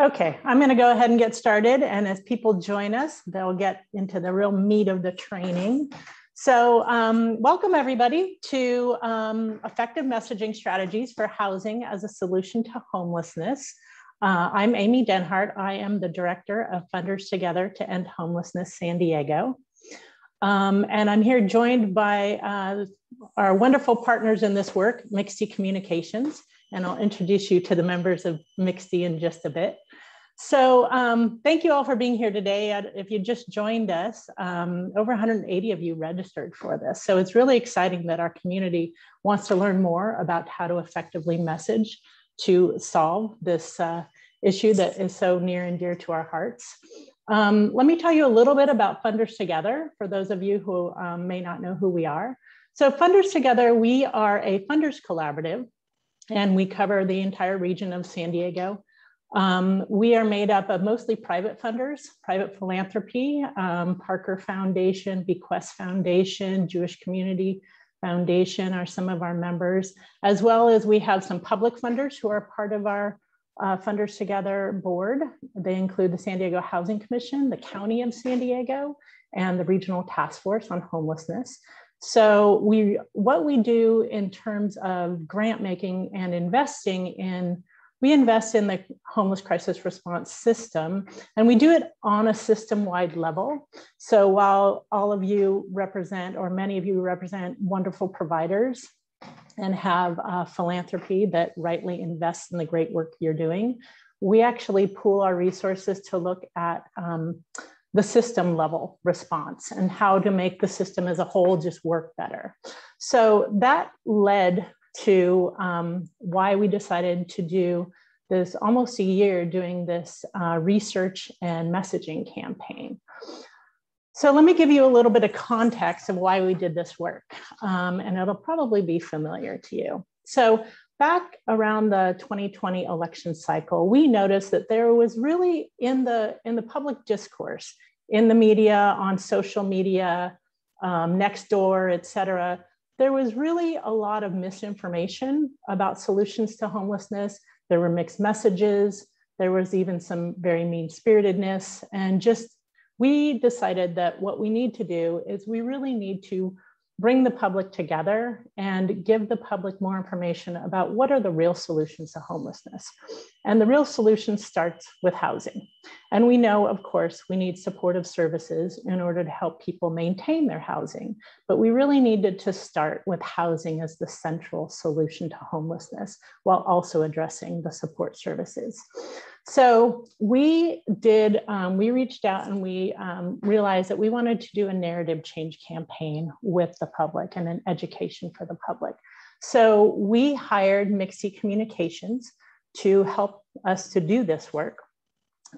Okay, I'm going to go ahead and get started. And as people join us, they'll get into the real meat of the training. So um, welcome everybody to um, Effective Messaging Strategies for Housing as a Solution to Homelessness. Uh, I'm Amy Denhart. I am the Director of Funders Together to End Homelessness San Diego. Um, and I'm here joined by uh, our wonderful partners in this work, MXD Communications, and I'll introduce you to the members of MXD in just a bit. So um, thank you all for being here today. If you just joined us, um, over 180 of you registered for this. So it's really exciting that our community wants to learn more about how to effectively message to solve this uh, issue that is so near and dear to our hearts. Um, let me tell you a little bit about Funders Together for those of you who um, may not know who we are. So Funders Together, we are a funders collaborative and we cover the entire region of San Diego. Um, we are made up of mostly private funders, private philanthropy, um, Parker Foundation, Bequest Foundation, Jewish Community Foundation are some of our members, as well as we have some public funders who are part of our uh, Funders Together board. They include the San Diego Housing Commission, the County of San Diego, and the Regional Task Force on Homelessness. So we, what we do in terms of grant making and investing in we invest in the homeless crisis response system and we do it on a system wide level. So while all of you represent, or many of you represent wonderful providers and have philanthropy that rightly invests in the great work you're doing, we actually pool our resources to look at um, the system level response and how to make the system as a whole just work better. So that led to um, why we decided to do this almost a year doing this uh, research and messaging campaign. So let me give you a little bit of context of why we did this work, um, and it'll probably be familiar to you. So back around the 2020 election cycle, we noticed that there was really in the in the public discourse, in the media, on social media, um, Nextdoor, et cetera, there was really a lot of misinformation about solutions to homelessness. There were mixed messages. There was even some very mean spiritedness. And just we decided that what we need to do is we really need to bring the public together and give the public more information about what are the real solutions to homelessness. And the real solution starts with housing. And we know, of course, we need supportive services in order to help people maintain their housing, but we really needed to start with housing as the central solution to homelessness while also addressing the support services. So we did, um, we reached out and we um, realized that we wanted to do a narrative change campaign with the public and an education for the public. So we hired MXD Communications to help us to do this work.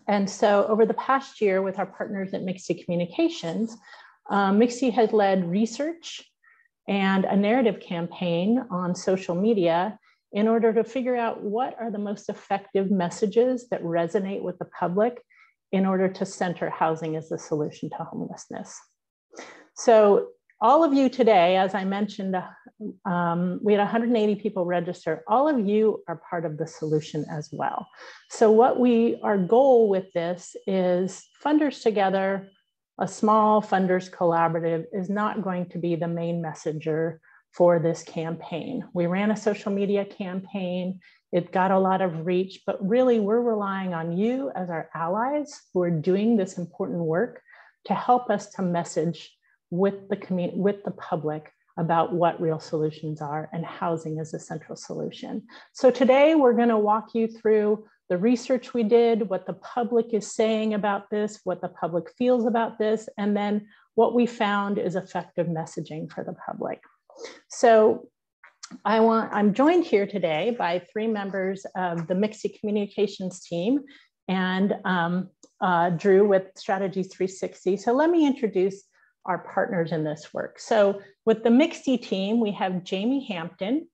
And so over the past year with our partners at MXD Communications, um, MXD has led research and a narrative campaign on social media in order to figure out what are the most effective messages that resonate with the public in order to center housing as the solution to homelessness. So all of you today, as I mentioned, um, we had 180 people register. All of you are part of the solution as well. So what we, our goal with this is funders together, a small funders collaborative is not going to be the main messenger for this campaign. We ran a social media campaign. It got a lot of reach, but really we're relying on you as our allies who are doing this important work to help us to message with the community, with the public about what real solutions are and housing is a central solution. So today we're gonna walk you through the research we did, what the public is saying about this, what the public feels about this, and then what we found is effective messaging for the public. So I want, I'm joined here today by three members of the MXD Communications team and um, uh, Drew with Strategy 360. So let me introduce our partners in this work. So with the MXD team, we have Jamie Hampton,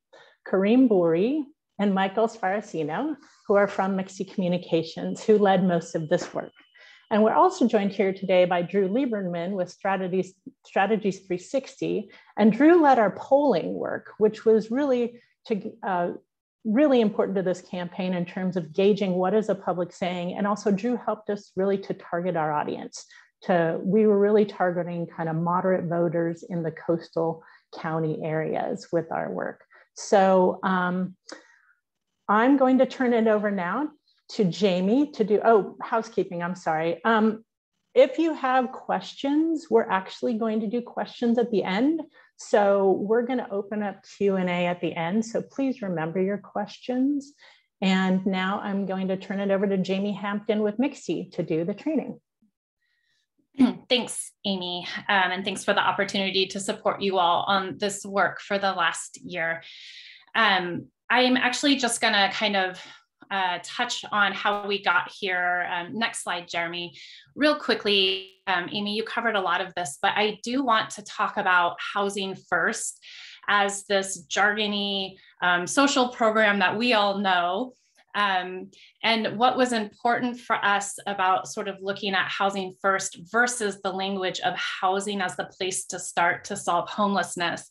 Kareem Bouri, and Michael Sfaracino, who are from MXD Communications, who led most of this work. And we're also joined here today by Drew Lieberman with Strategies, Strategies 360. And Drew led our polling work, which was really to uh, really important to this campaign in terms of gauging what is the public saying. And also Drew helped us really to target our audience. To We were really targeting kind of moderate voters in the coastal county areas with our work. So um, I'm going to turn it over now to Jamie to do, oh, housekeeping, I'm sorry. Um, if you have questions, we're actually going to do questions at the end. So we're going to open up Q&A at the end. So please remember your questions. And now I'm going to turn it over to Jamie Hampton with Mixte to do the training. Thanks, Amy, um, and thanks for the opportunity to support you all on this work for the last year. Um, I'm actually just going to kind of uh, touch on how we got here. Um, next slide, Jeremy. Real quickly, um, Amy, you covered a lot of this, but I do want to talk about housing first as this jargony um, social program that we all know. Um, and what was important for us about sort of looking at housing first versus the language of housing as the place to start to solve homelessness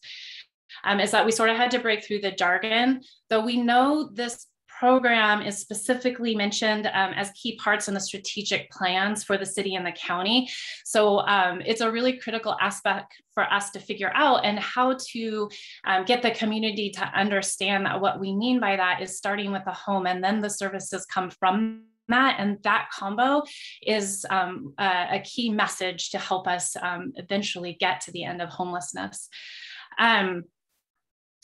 um, is that we sort of had to break through the jargon, though we know this program is specifically mentioned um, as key parts in the strategic plans for the city and the county. So um, it's a really critical aspect for us to figure out and how to um, get the community to understand that what we mean by that is starting with the home and then the services come from that and that combo is um, a, a, key message to help us um, eventually get to the end of homelessness. Um,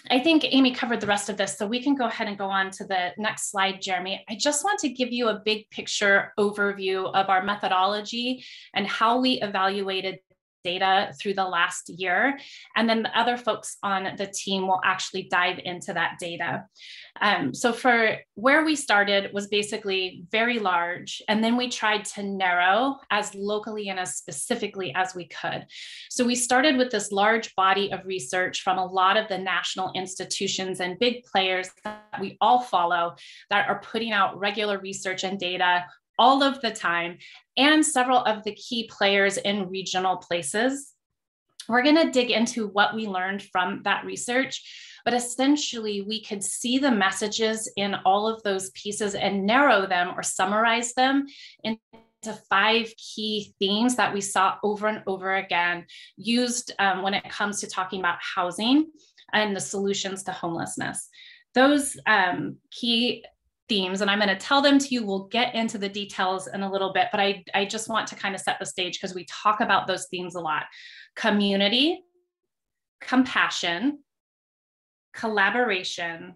I think Amy covered the rest of this, so we can go ahead and go on to the next slide, Jeremy. I just want to give you a big picture overview of our methodology and how we evaluated data through the last year. And then the other folks on the team will actually dive into that data. Um, so for where we started was basically very large. And then we tried to narrow as locally and as specifically as we could. So we started with this large body of research from a lot of the national institutions and big players that we all follow that are putting out regular research and data all of the time, and several of the key players in regional places. We're going to dig into what we learned from that research, but essentially, we could see the messages in all of those pieces and narrow them or summarize them into five key themes that we saw over and over again used um, when it comes to talking about housing and the solutions to homelessness. Those um, key themes and I'm going to tell them to you. We'll get into the details in a little bit, but I, I just want to kind of set the stage because we talk about those themes a lot. Community, compassion, collaboration,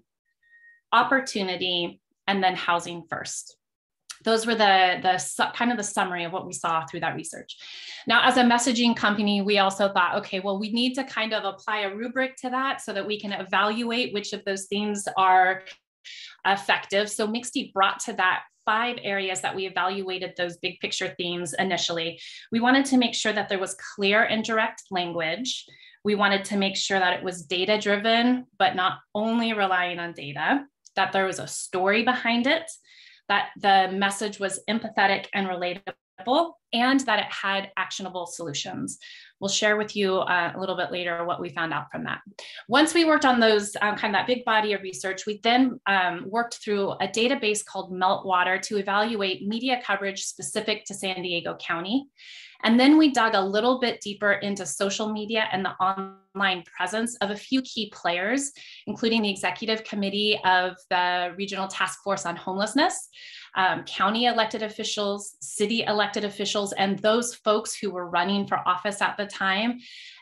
opportunity, and then housing first. Those were the, the kind of the summary of what we saw through that research. Now, as a messaging company, we also thought, okay, well, we need to kind of apply a rubric to that so that we can evaluate which of those themes are effective. So Mixte brought to that five areas that we evaluated those big picture themes initially. We wanted to make sure that there was clear and direct language. We wanted to make sure that it was data driven, but not only relying on data, that there was a story behind it, that the message was empathetic and relatable, and that it had actionable solutions. We'll share with you uh, a little bit later what we found out from that. Once we worked on those um, kind of that big body of research, we then um, worked through a database called Meltwater to evaluate media coverage specific to San Diego County. And then we dug a little bit deeper into social media and the online presence of a few key players, including the executive committee of the Regional Task Force on Homelessness, um, county elected officials, city elected officials, and those folks who were running for office at the time.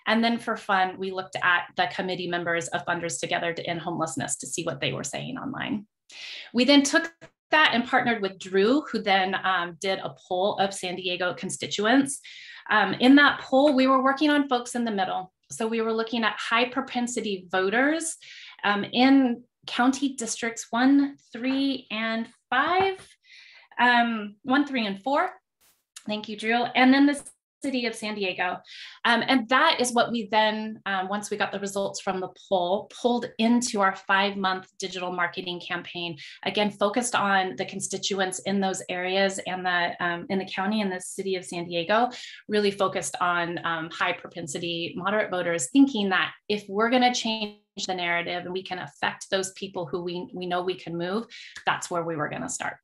And then for fun, we looked at the committee members of Funders Together to End Homelessness to see what they were saying online. We then took that and partnered with Drew, who then um, did a poll of San Diego constituents. Um, in that poll, we were working on folks in the middle. So we were looking at high propensity voters um, in county districts one, three, and five um, one, three, and four. Thank you, Drew. And then the city of San Diego. Um, and that is what we then, um, once we got the results from the poll, pulled into our five month digital marketing campaign. Again, focused on the constituents in those areas and the um, in the county and the city of San Diego, really focused on um, high propensity moderate voters, thinking that if we're going to change the narrative and we can affect those people who we, we know we can move, that's where we were going to start.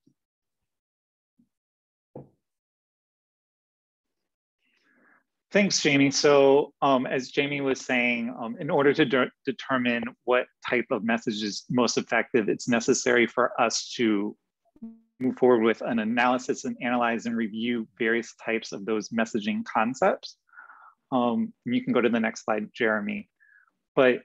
Thanks, Jamie. So um, as Jamie was saying, um, in order to de determine what type of message is most effective, it's necessary for us to move forward with an analysis and analyze and review various types of those messaging concepts. Um, you can go to the next slide, Jeremy. But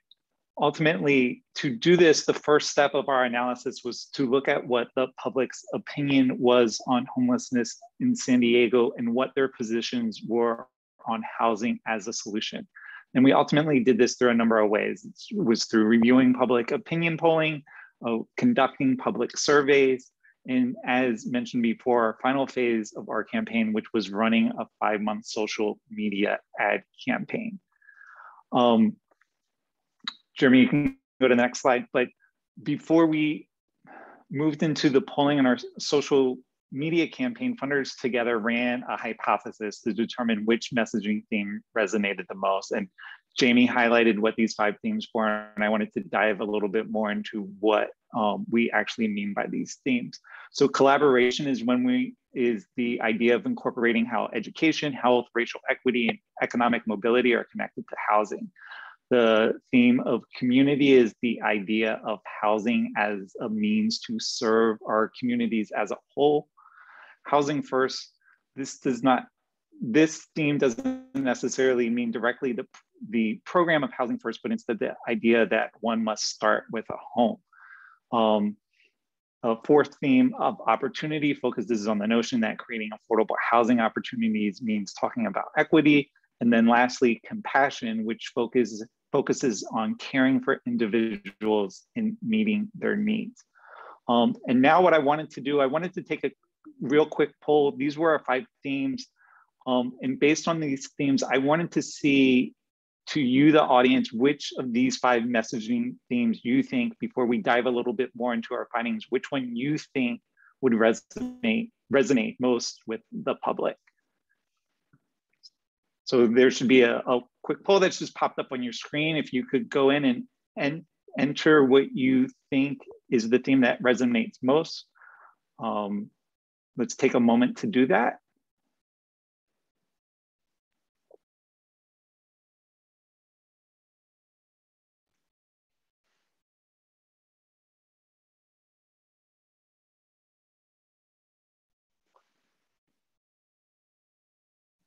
ultimately, to do this, the first step of our analysis was to look at what the public's opinion was on homelessness in San Diego and what their positions were on housing as a solution. And we ultimately did this through a number of ways. It was through reviewing public opinion polling, uh, conducting public surveys, and as mentioned before, our final phase of our campaign, which was running a five month social media ad campaign. Um, Jeremy, you can go to the next slide. But before we moved into the polling and our social media campaign, funders together ran a hypothesis to determine which messaging theme resonated the most. And Jamie highlighted what these five themes were, and I wanted to dive a little bit more into what um, we actually mean by these themes. So collaboration is when we is the idea of incorporating how education, health, racial equity, and economic mobility are connected to housing. The theme of community is the idea of housing as a means to serve our communities as a whole housing first, this does not, this theme doesn't necessarily mean directly the, the program of housing first, but instead the idea that one must start with a home. Um, a fourth theme of opportunity focuses on the notion that creating affordable housing opportunities means talking about equity. And then lastly, compassion, which focuses, focuses on caring for individuals and meeting their needs. Um, and now what I wanted to do, I wanted to take a real quick poll. These were our five themes. Um, and based on these themes, I wanted to see to you, the audience, which of these five messaging themes you think, before we dive a little bit more into our findings, which one you think would resonate, resonate most with the public. So there should be a, a quick poll that's just popped up on your screen. If you could go in and, and enter what you think is the theme that resonates most. Um, Let's take a moment to do that.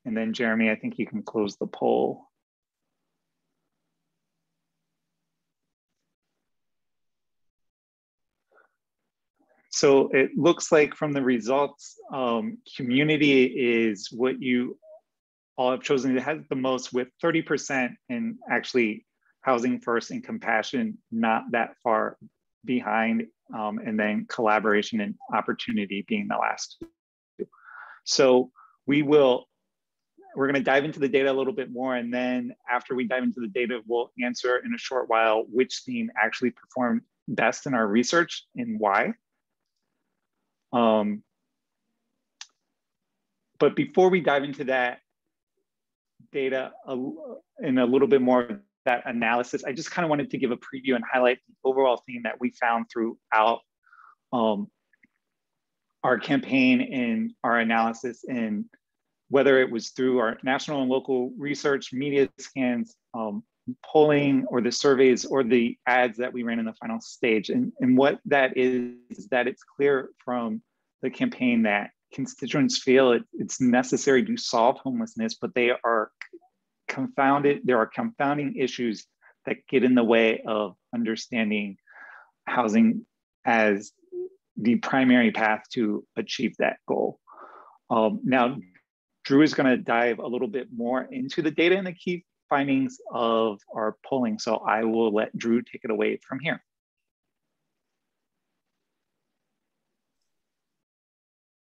And then Jeremy, I think you can close the poll. So it looks like from the results, um, community is what you all have chosen to have the most with 30% and actually housing first and compassion not that far behind um, and then collaboration and opportunity being the last. So we will, we're gonna dive into the data a little bit more and then after we dive into the data, we'll answer in a short while which theme actually performed best in our research and why. Um, but before we dive into that data in a little bit more of that analysis, I just kind of wanted to give a preview and highlight the overall theme that we found throughout um, our campaign and our analysis and whether it was through our national and local research, media scans, um, polling or the surveys or the ads that we ran in the final stage. And, and what that is, is that it's clear from the campaign that constituents feel it, it's necessary to solve homelessness, but they are confounded, there are confounding issues that get in the way of understanding housing as the primary path to achieve that goal. Um, now, Drew is going to dive a little bit more into the data and the key findings of our polling. So I will let Drew take it away from here.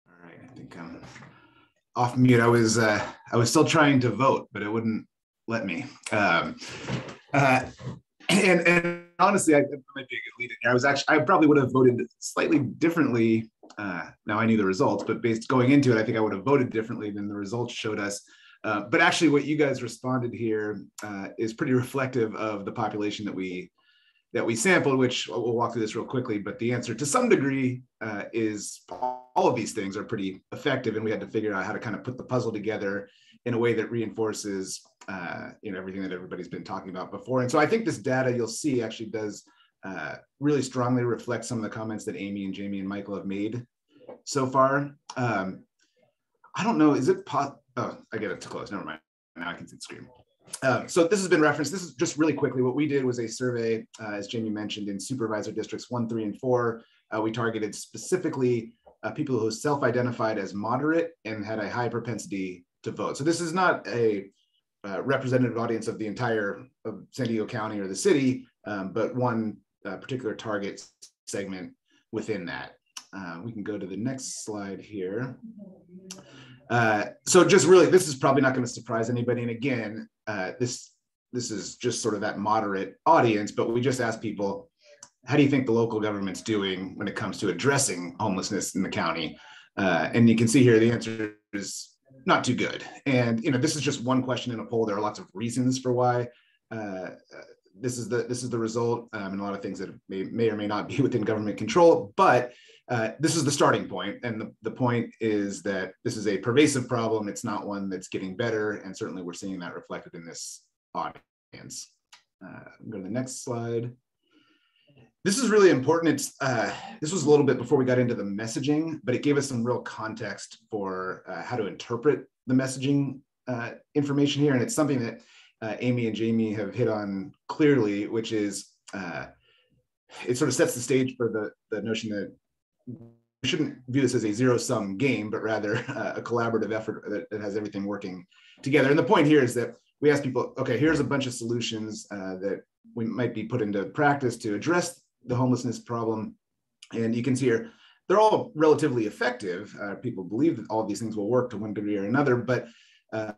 All right, I think I'm off mute. I was uh, I was still trying to vote, but it wouldn't let me. Um, uh, and, and honestly, I, might be a good lead in here. I was actually, I probably would have voted slightly differently. Uh, now I knew the results, but based going into it, I think I would have voted differently than the results showed us. Uh, but actually, what you guys responded here uh, is pretty reflective of the population that we that we sampled, which we'll walk through this real quickly, but the answer to some degree uh, is all of these things are pretty effective, and we had to figure out how to kind of put the puzzle together in a way that reinforces uh, you know everything that everybody's been talking about before. And so I think this data you'll see actually does uh, really strongly reflect some of the comments that Amy and Jamie and Michael have made so far. Um, I don't know, is it, po- oh, I get it to close, never mind. Now I can see the screen. Um, so this has been referenced. This is just really quickly. What we did was a survey, uh, as Jamie mentioned, in supervisor districts one, three, and four. Uh, we targeted specifically uh, people who self-identified as moderate and had a high propensity to vote. So this is not a uh, representative audience of the entire of San Diego County or the city, um, but one uh, particular target segment within that. Uh, we can go to the next slide here. Uh, so just really, this is probably not going to surprise anybody. And again, uh, this this is just sort of that moderate audience, but we just ask people, how do you think the local government's doing when it comes to addressing homelessness in the county? Uh, and you can see here the answer is not too good. And you know, this is just one question in a poll. There are lots of reasons for why uh, this is the this is the result, um, and a lot of things that may may or may not be within government control. But uh, this is the starting point, and the, the point is that this is a pervasive problem. It's not one that's getting better, and certainly we're seeing that reflected in this audience. Uh, go to the next slide. This is really important. It's uh, this was a little bit before we got into the messaging, but it gave us some real context for uh, how to interpret the messaging uh, information here, and it's something that Amy and Jamie have hit on clearly, which is it sort of sets the stage for the, the notion that we shouldn't view this as a zero sum game, but rather uh, a collaborative effort that, has everything working together. And the point here is that we ask people, okay, here's a bunch of solutions uh, that we might be put into practice to address the homelessness problem. And you can see here, they're all relatively effective. Uh, people believe that all these things will work to one degree or another, but uh,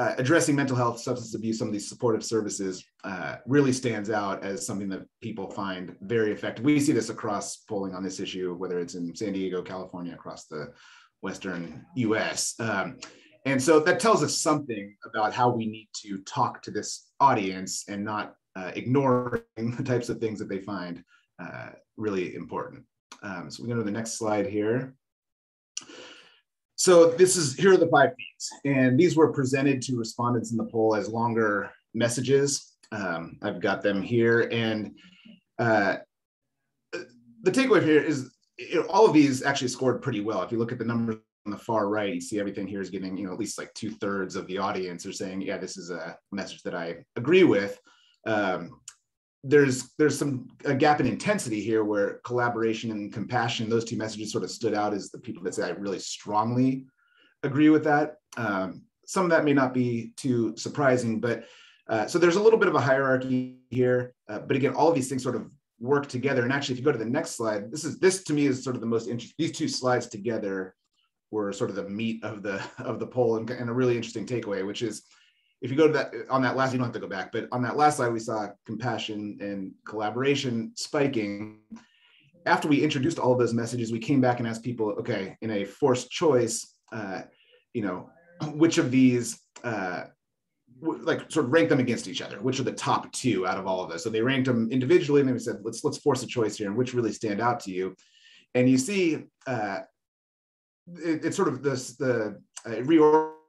uh, addressing mental health, substance abuse, some of these supportive services uh, really stands out as something that people find very effective. We see this across polling on this issue, whether it's in San Diego, California, across the Western US. Um, and so that tells us something about how we need to talk to this audience and not uh, ignoring the types of things that they find uh, really important. Um, so we go to the next slide here. So this is here are the five themes, and these were presented to respondents in the poll as longer messages. Um, I've got them here, and uh, the takeaway here is all of these actually scored pretty well. If you look at the numbers on the far right, you see everything here is getting you know at least like two thirds of the audience are saying, yeah, this is a message that I agree with. Um, there's there's some a gap in intensity here where collaboration and compassion those two messages sort of stood out as the people that say i really strongly agree with that. Um, some of that may not be too surprising but uh, so there's a little bit of a hierarchy here uh, but again all of these things sort of work together. And actually if you go to the next slide this is this to me is sort of the most interesting these two slides together were sort of the meat of the of the poll and, and a really interesting takeaway which is if you go to that on that last, you don't have to go back, but on that last slide, we saw compassion and collaboration spiking. After we introduced all of those messages, we came back and asked people, okay, in a forced choice, uh, you know, which of these, uh, like sort of rank them against each other. Which are the top two out of all of those? So they ranked them individually, and then we said, let's let's force a choice here, and which really stand out to you. And you see, uh, it, it's sort of this the uh,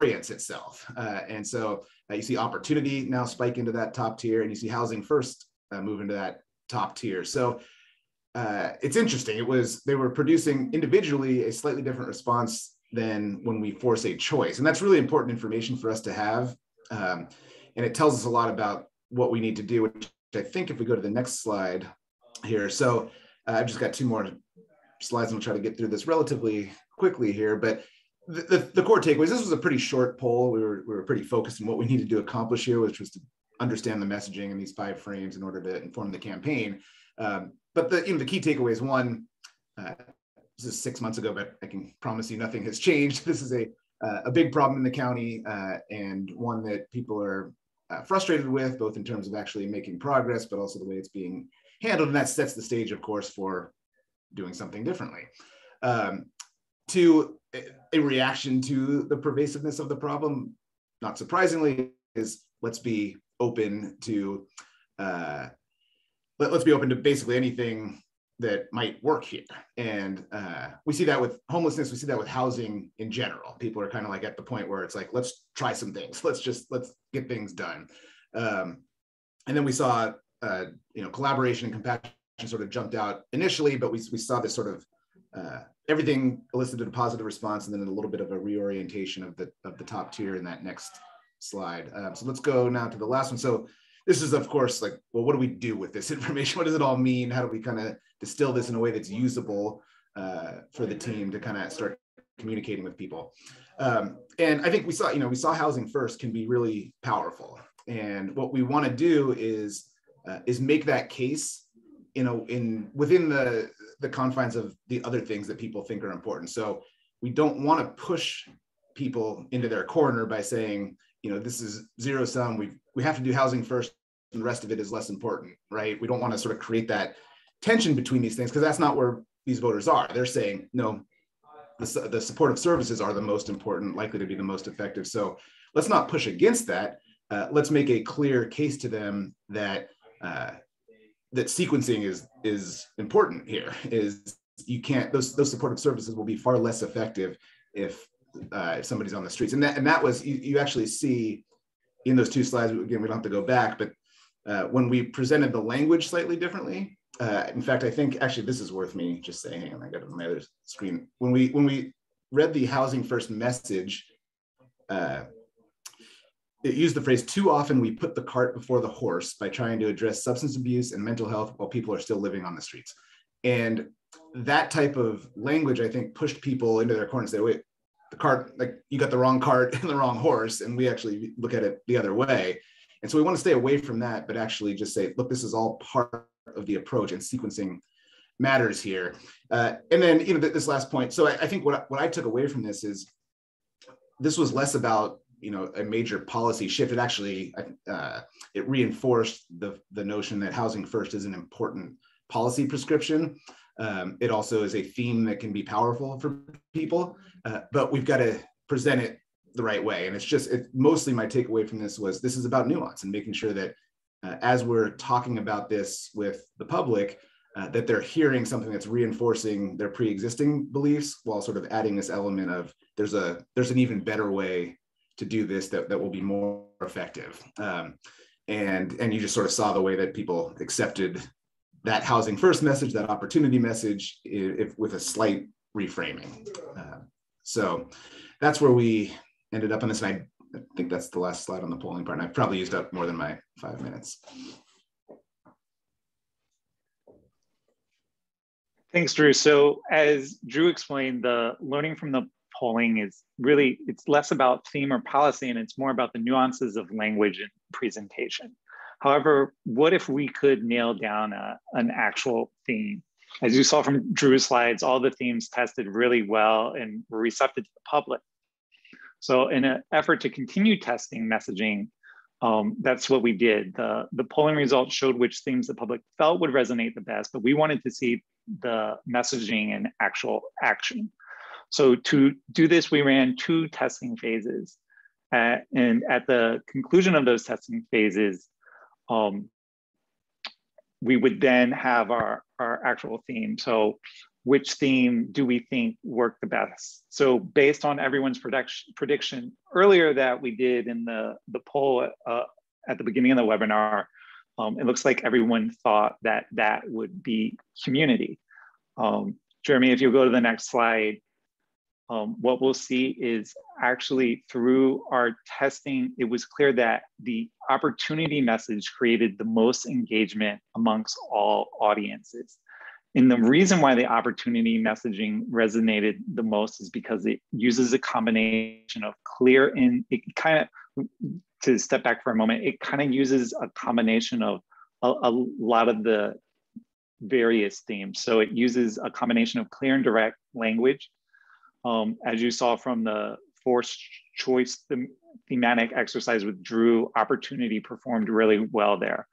itself, uh, and so uh, you see opportunity now spike into that top tier, and you see housing first uh, move into that top tier. So uh, it's interesting. It was they were producing individually a slightly different response than when we force a choice, and that's really important information for us to have. Um, and it tells us a lot about what we need to do. Which I think if we go to the next slide here, so uh, I've just got two more slides, and we'll try to get through this relatively quickly here, but the, the, core takeaways, this was a pretty short poll. We were, we were pretty focused on what we needed to accomplish here, which was to understand the messaging in these five frames in order to inform the campaign. Um, but the, you know, the key takeaways, one, uh, this is six months ago, but I can promise you nothing has changed. This is a, uh, a big problem in the county uh, and one that people are uh, frustrated with, both in terms of actually making progress, but also the way it's being handled. And that sets the stage, of course, for doing something differently. Um, to a reaction to the pervasiveness of the problem, not surprisingly, is let's be open to uh, let, us be open to basically anything that might work here. And uh, we see that with homelessness. We see that with housing in general. People are kind of like at the point where it's like, let's try some things. Let's just let's get things done. Um, and then we saw, uh, you know, collaboration and compassion sort of jumped out initially, but we we saw this sort of uh, everything elicited a positive response, and then a little bit of a reorientation of the of the top tier in that next slide. Um, so let's go now to the last one. So this is of course like, well, what do we do with this information? What does it all mean? How do we kind of distill this in a way that's usable uh, for the team to kind of start communicating with people? Um, and I think we saw, you know, we saw housing first can be really powerful. And what we want to do is uh, is make that case, you know, in within the the confines of the other things that people think are important. So we don't want to push people into their corner by saying, you know, this is zero sum. We we have to do housing first, and the rest of it is less important, right? We don't want to sort of create that tension between these things because that's not where these voters are. They're saying, no, the, the supportive services are the most important, likely to be the most effective. So let's not push against that. Uh, let's make a clear case to them that uh, that sequencing is is important here. Is you can't those those supportive services will be far less effective if uh, if somebody's on the streets. And that and that was you, you actually see in those two slides. Again, we don't have to go back, but uh, when we presented the language slightly differently. Uh, in fact, I think actually this is worth me just saying. I got it on my other screen. When we when we read the housing first message, uh, it used the phrase too often we put the cart before the horse by trying to address substance abuse and mental health while people are still living on the streets. And that type of language i think pushed people into their corner and say wait the cart like you got the wrong cart and the wrong horse and we actually look at it the other way. And so we want to stay away from that but actually just say look this is all part of the approach and sequencing matters here. Uh, and then you know this last point. So I, I think what, what i took away from this is this was less about you know a major policy shift. It actually uh, it reinforced the the notion that housing first is an important policy prescription. Um, it also is a theme that can be powerful for people, uh, but we've got to present it the right way. And it's just it, mostly my takeaway from this was this is about nuance and making sure that uh, as we're talking about this with the public, uh, that they're hearing something that's reinforcing their pre-existing beliefs while sort of adding this element of there's a there's an even better way to do this that, that will be more effective. Um, and, and you just sort of saw the way that people accepted that housing first message, that opportunity message, if, with a slight reframing. Uh, so that's where we ended up on this. And I, I think that's the last slide on the polling part. And I've probably used up more than my five minutes. Thanks, Drew. So as Drew explained, the learning from the polling is really, it's less about theme or policy and it's more about the nuances of language and presentation. However, what if we could nail down a, an actual theme? As you saw from Drew's slides, all the themes tested really well and were receptive to the public. So in an effort to continue testing messaging, um, that's what we did. The, the polling results showed which themes the public felt would resonate the best, but we wanted to see the messaging and actual action. So to do this, we ran two testing phases. Uh, and at the conclusion of those testing phases, um, we would then have our, our actual theme. So which theme do we think worked the best? So based on everyone's prediction, prediction earlier that we did in the, the poll uh, at the beginning of the webinar, um, it looks like everyone thought that that would be community. Um, Jeremy, if you go to the next slide, um, what we'll see is actually through our testing, it was clear that the opportunity message created the most engagement amongst all audiences. And the reason why the opportunity messaging resonated the most is because it uses a combination of clear and it kind of, to step back for a moment, it kind of uses a combination of a, a lot of the various themes. So it uses a combination of clear and direct language um, as you saw from the forced choice the thematic exercise with Drew, opportunity performed really well there.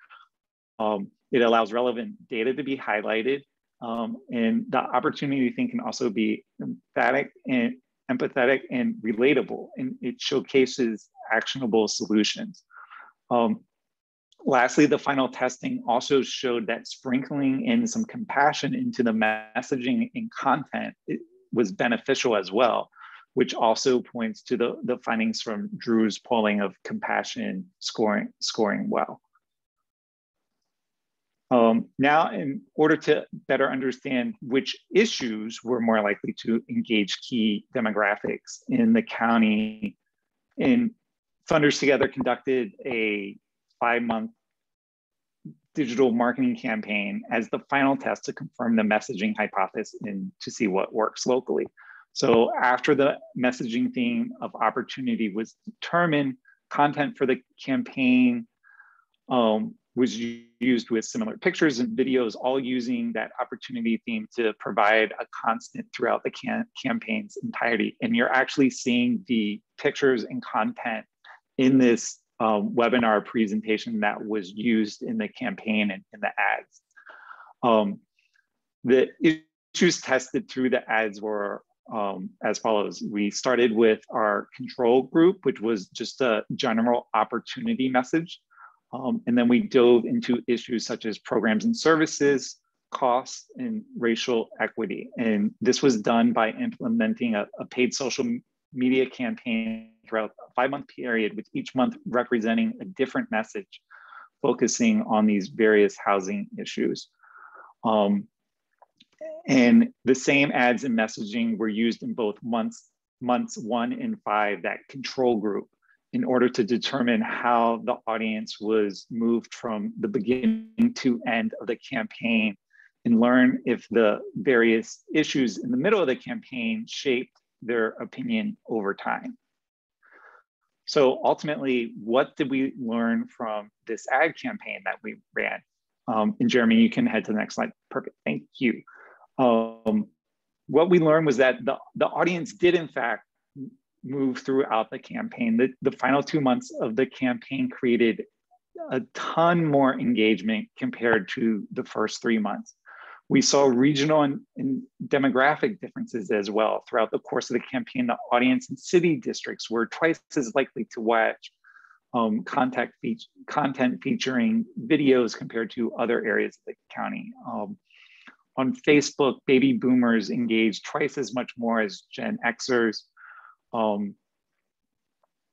Um, it allows relevant data to be highlighted um, and the opportunity thing can also be emphatic and empathetic and relatable and it showcases actionable solutions. Um, lastly, the final testing also showed that sprinkling in some compassion into the messaging and content was beneficial as well, which also points to the, the findings from Drew's polling of compassion scoring, scoring well. Um, now, in order to better understand which issues were more likely to engage key demographics in the county, in Funders Together conducted a five-month digital marketing campaign as the final test to confirm the messaging hypothesis and to see what works locally. So after the messaging theme of opportunity was determined, content for the campaign um, was used with similar pictures and videos, all using that opportunity theme to provide a constant throughout the campaign's entirety. And you're actually seeing the pictures and content in this um, webinar presentation that was used in the campaign and in the ads. Um, the issues tested through the ads were um, as follows. We started with our control group, which was just a general opportunity message. Um, and then we dove into issues such as programs and services, costs, and racial equity. And this was done by implementing a, a paid social media campaign throughout a five month period, with each month representing a different message focusing on these various housing issues. Um, and the same ads and messaging were used in both months, months one and five, that control group in order to determine how the audience was moved from the beginning to end of the campaign and learn if the various issues in the middle of the campaign shaped their opinion over time. So ultimately, what did we learn from this ad campaign that we ran? Um, and Jeremy, you can head to the next slide. Perfect, thank you. Um, what we learned was that the, the audience did in fact move throughout the campaign. The, the final two months of the campaign created a ton more engagement compared to the first three months. We saw regional and, and, demographic differences as well. Throughout the course of the campaign, the audience in city districts were twice as likely to watch um, contact content featuring videos compared to other areas of the county. Um, on Facebook, baby boomers engaged twice as much more as Gen Xers um,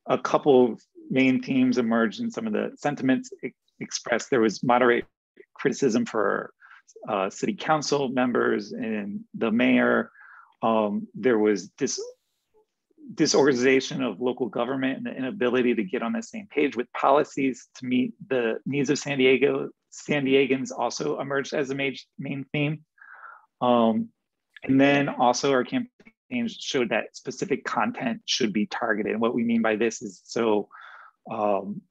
a couple of main themes emerged in some of the sentiments expressed. There was moderate criticism for uh, city council members and the mayor. Um, there was dis disorganization of local government and the inability to get on the same page with policies to meet the needs of San Diego. San Diegans also emerged as a main, main theme. Um, and then also our campaign showed that specific content should be targeted. And what we mean by this is so um,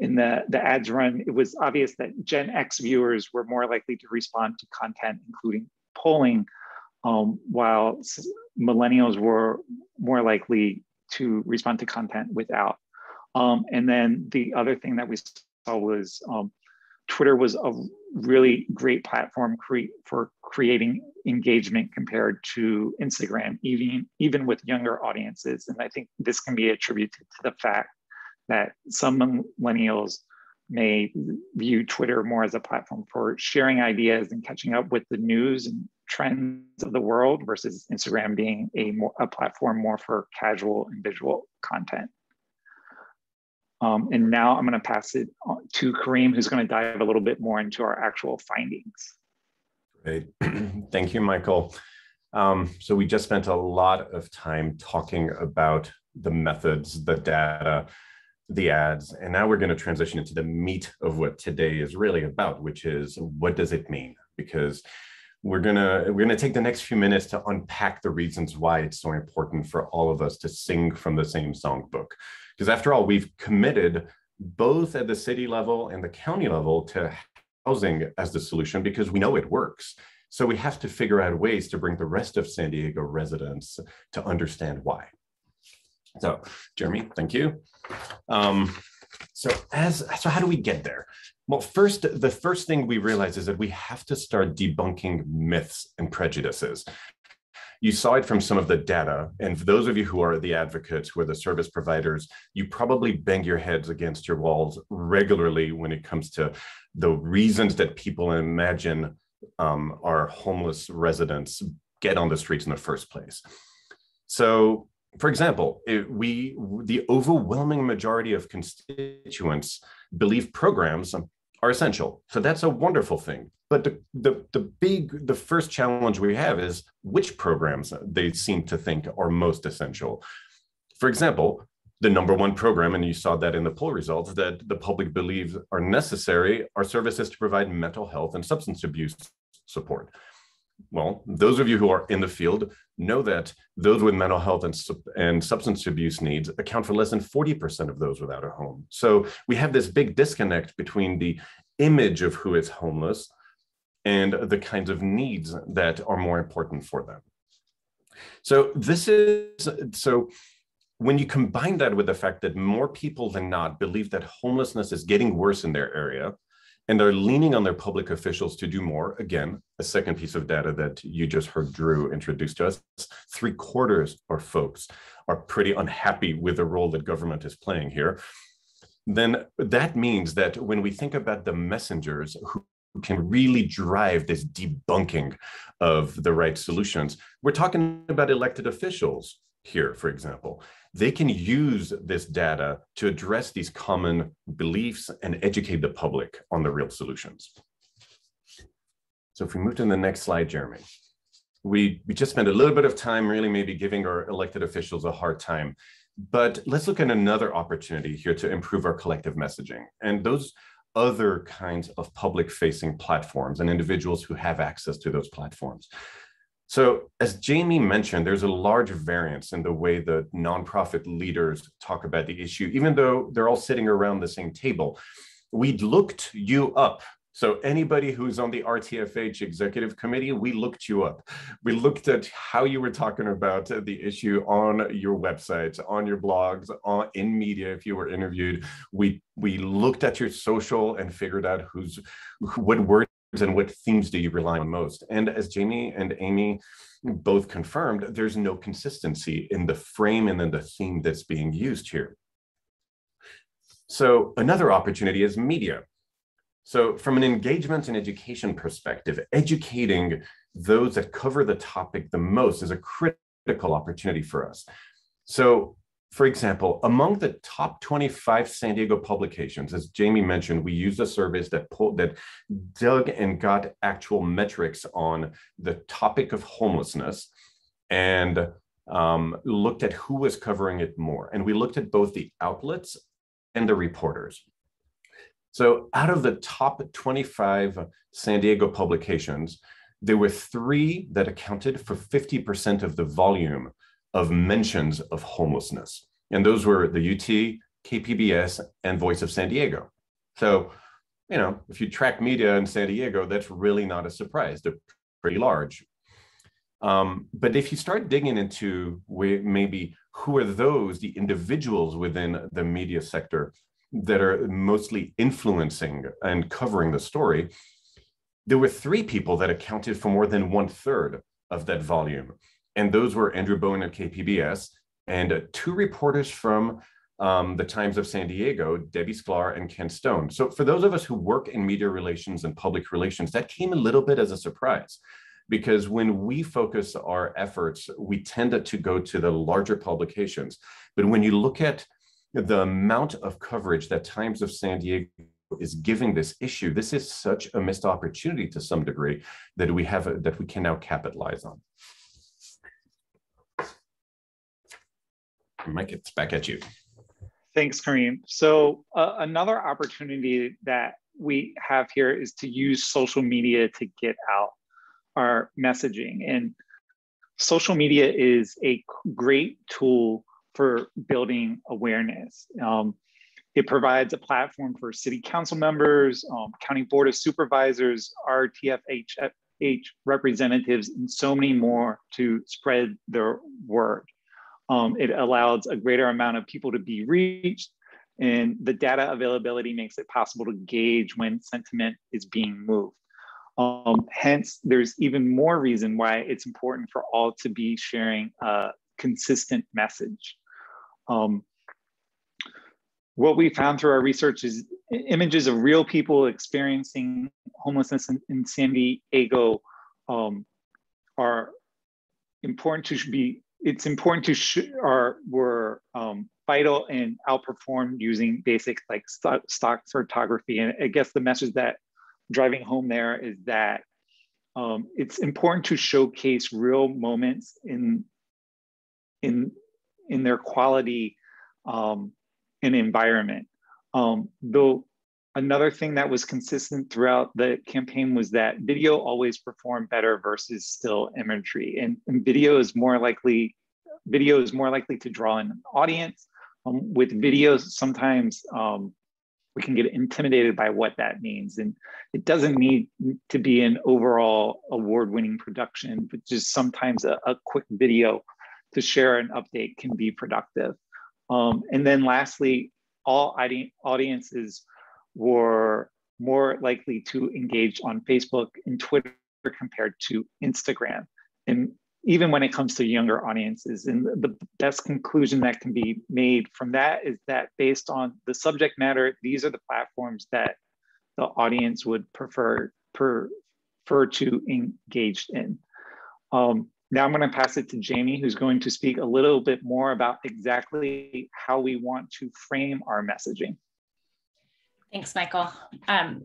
in the, the ads run, it was obvious that Gen X viewers were more likely to respond to content, including polling, um, while millennials were more likely to respond to content without. Um, and then the other thing that we saw was um, Twitter was a really great platform cre- for creating engagement compared to Instagram, even, even with younger audiences. And I think this can be attributed to the fact that some millennials may view Twitter more as a platform for sharing ideas and catching up with the news and trends of the world versus Instagram being a, more, a platform more for casual and visual content. Um, and now I'm going to pass it to Kareem, who's going to dive a little bit more into our actual findings. Great. Thank you, Michael. Um, so we just spent a lot of time talking about the methods, the data, the ads, and now we're going to transition into the meat of what today is really about, which is what does it mean? Because we're gonna we're gonna take the next few minutes to unpack the reasons why it's so important for all of us to sing from the same songbook. Because after all, we've committed both at the city level and the county level to housing as the solution because we know it works. So we have to figure out ways to bring the rest of San Diego residents to understand why. So Jeremy, thank you. Um, so as so how do we get there? Well, first, the first thing we realize is that we have to start debunking myths and prejudices. You saw it from some of the data. And for those of you who are the advocates, who are the service providers, you probably bang your heads against your walls regularly when it comes to the reasons that people imagine um, our homeless residents get on the streets in the first place. So, for example, we the overwhelming majority of constituents believe programs are essential. So that's a wonderful thing. But the, the, the big, the first challenge we have is which programs they seem to think are most essential. For example, the number one program, and you saw that in the poll results, that the public believes are necessary are services to provide mental health and substance abuse support. Well, those of you who are in the field know that those with mental health and, and substance abuse needs account for less than 40% of those without a home. So we have this big disconnect between the image of who is homeless and the kinds of needs that are more important for them. So this is, so when you combine that with the fact that more people than not believe that homelessness is getting worse in their area and are leaning on their public officials to do more, again, a second piece of data that you just heard Drew introduce to us, three quarters of folks are pretty unhappy with the role that government is playing here, then that means that when we think about the messengers who can really drive this debunking of the right solutions, we're talking about elected officials here, for example they can use this data to address these common beliefs and educate the public on the real solutions. So if we move to the next slide, Jeremy, we, we just spent a little bit of time really maybe giving our elected officials a hard time, but let's look at another opportunity here to improve our collective messaging. And those other kinds of public facing platforms and individuals who have access to those platforms. So, as Jamie mentioned, there's a large variance in the way the nonprofit leaders talk about the issue, even though they're all sitting around the same table. We looked you up. So, anybody who's on the RTFH executive committee, we looked you up. We looked at how you were talking about the issue on your websites, on your blogs, on, in media. If you were interviewed, we we looked at your social and figured out who's what word and what themes do you rely on most? And as Jamie and Amy both confirmed, there's no consistency in the frame and then the theme that's being used here. So another opportunity is media. So from an engagement and education perspective, educating those that cover the topic the most is a critical opportunity for us. So for example, among the top 25 San Diego publications, as Jamie mentioned, we used a service that pulled, that dug and got actual metrics on the topic of homelessness and um, looked at who was covering it more. And we looked at both the outlets and the reporters. So out of the top 25 San Diego publications, there were three that accounted for 50% of the volume of mentions of homelessness. And those were the UT, KPBS, and Voice of San Diego. So, you know, if you track media in San Diego, that's really not a surprise. They're pretty large. Um, but if you start digging into where maybe who are those, the individuals within the media sector that are mostly influencing and covering the story, there were three people that accounted for more than one third of that volume. And those were Andrew Bowen at KPBS and uh, two reporters from um, the Times of San Diego, Debbie Sklar and Ken Stone. So for those of us who work in media relations and public relations, that came a little bit as a surprise because when we focus our efforts, we tend to go to the larger publications. But when you look at the amount of coverage that Times of San Diego is giving this issue, this is such a missed opportunity to some degree that we have that we can now capitalize on. Mike, it's back at you. Thanks, Kareem. So uh, another opportunity that we have here is to use social media to get out our messaging. And social media is a great tool for building awareness. Um, it provides a platform for city council members, um, county board of supervisors, RTFH representatives, and so many more to spread their word. Um, it allows a greater amount of people to be reached and the data availability makes it possible to gauge when sentiment is being moved. Um, hence, there's even more reason why it's important for all to be sharing a consistent message. Um, what we found through our research is images of real people experiencing homelessness in, in San Diego um, are important to be, it's important to, sh- are, were um, vital and outperformed using basic like stock, stock photography. And I guess the message that driving home there is that um, it's important to showcase real moments in in in their quality um, and environment. Um, though another thing that was consistent throughout the campaign was that video always performed better versus still imagery, and, and video is more likely video is more likely to draw in an audience. Um, with videos, sometimes um, we can get intimidated by what that means. And it doesn't need to be an overall award winning production, but just sometimes a, a, quick video to share an update can be productive. Um, and then lastly, all audiences were more likely to engage on Facebook and Twitter compared to Instagram. And even when it comes to younger audiences. And the best conclusion that can be made from that is that based on the subject matter, these are the platforms that the audience would prefer, prefer to engage in. Um, now I'm going to pass it to Jamie, who's going to speak a little bit more about exactly how we want to frame our messaging. Thanks, Michael. Um,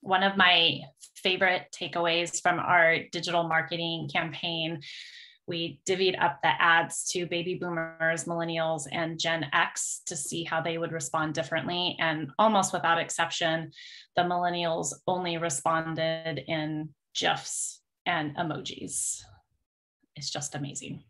one of my favorite takeaways from our digital marketing campaign we divvied up the ads to baby boomers, millennials, and Gen X to see how they would respond differently. And almost without exception, the millennials only responded in GIFs and emojis. It's just amazing.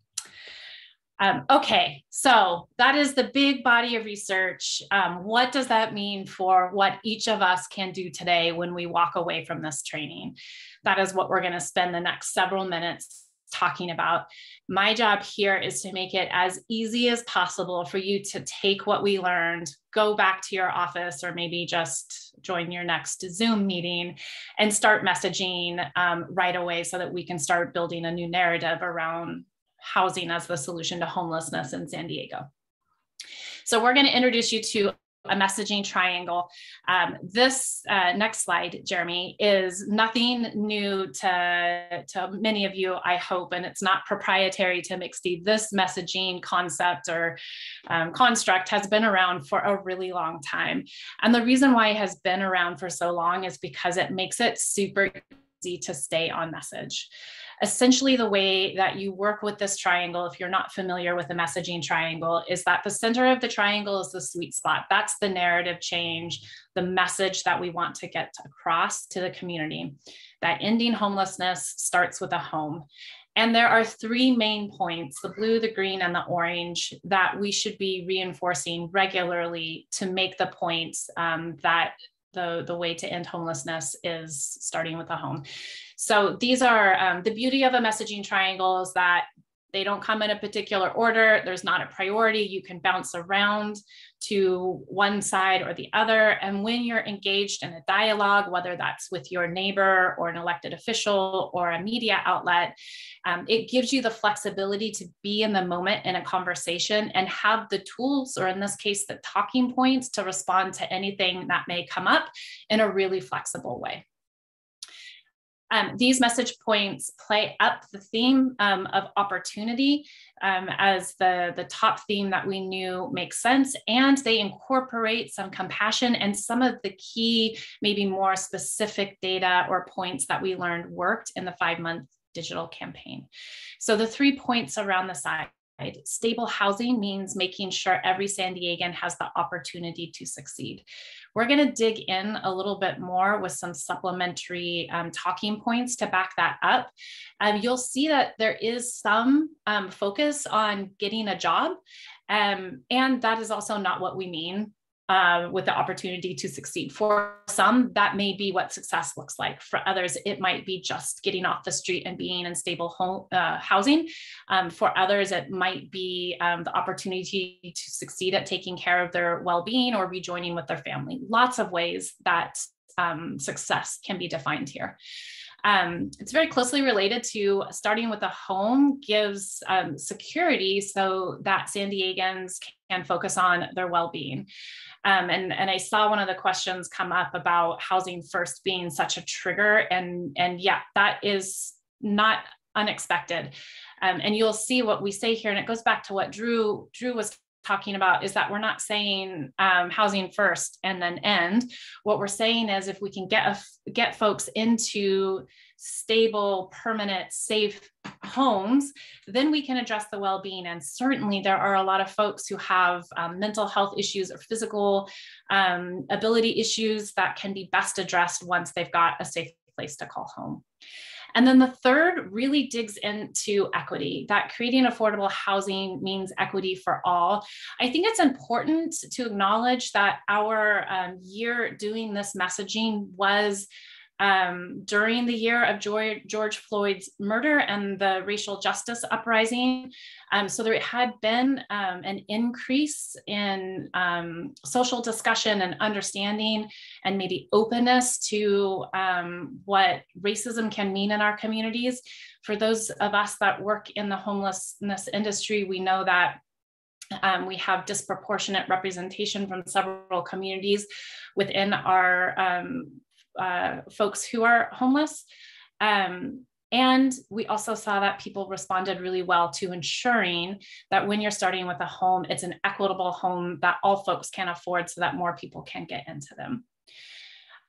Um, okay, so that is the big body of research. Um, what does that mean for what each of us can do today when we walk away from this training? That is what we're going to spend the next several minutes talking about. My job here is to make it as easy as possible for you to take what we learned, go back to your office, or maybe just join your next Zoom meeting and start messaging um, right away so that we can start building a new narrative around housing as the solution to homelessness in San Diego. So we're going to introduce you to a messaging triangle. Um, this uh, next slide, Jeremy, is nothing new to, to many of you, I hope, and it's not proprietary to Mixte. This messaging concept or um, construct has been around for a really long time. And the reason why it has been around for so long is because it makes it super easy to stay on message essentially the way that you work with this triangle, if you're not familiar with the messaging triangle, is that the center of the triangle is the sweet spot. That's the narrative change, the message that we want to get across to the community. That ending homelessness starts with a home. And there are three main points the blue, the green, and the orange that we should be reinforcing regularly to make the points um, that the, the way to end homelessness is starting with a home. So these are um, the beauty of a messaging triangle is that they don't come in a particular order. There's not a priority. You can bounce around to one side or the other. And when you're engaged in a dialogue, whether that's with your neighbor or an elected official or a media outlet, um, it gives you the flexibility to be in the moment in a conversation and have the tools, or in this case, the talking points to respond to anything that may come up in a really flexible way. Um, these message points play up the theme um, of opportunity um, as the, the top theme that we knew makes sense, and they incorporate some compassion and some of the key, maybe more specific data or points that we learned worked in the five month digital campaign. So the three points around the side Stable housing means making sure every San Diegan has the opportunity to succeed. We're going to dig in a little bit more with some supplementary um, talking points to back that up. Um, you'll see that there is some um, focus on getting a job, um, and that is also not what we mean uh, with the opportunity to succeed. For some, that may be what success looks like. For others, it might be just getting off the street and being in stable home uh, housing. Um, for others, it might be um, the opportunity to succeed at taking care of their well-being or rejoining with their family. Lots of ways that um, success can be defined here. Um, it's very closely related to starting with a home gives um, security so that San Diegans can focus on their well-being. Um, and, and I saw one of the questions come up about housing first being such a trigger. And, and yeah, that is not unexpected. Um, and you'll see what we say here. And it goes back to what Drew, Drew was talking about is that we're not saying um, housing first and then end. What we're saying is if we can get a, get folks into stable, permanent, safe homes, then we can address the well-being. And certainly there are a lot of folks who have um, mental health issues or physical um, ability issues that can be best addressed once they've got a safe place to call home. And then the third really digs into equity, that creating affordable housing means equity for all. I think it's important to acknowledge that our um, year doing this messaging was um, during the year of George, Floyd's murder and the racial justice uprising. Um, so there had been um, an increase in um, social discussion and understanding and maybe openness to um, what racism can mean in our communities. For those of us that work in the homelessness industry, we know that um, we have disproportionate representation from several communities within our um, uh, folks who are homeless. Um, and we also saw that people responded really well to ensuring that when you're starting with a home, it's an equitable home that all folks can afford so that more people can get into them.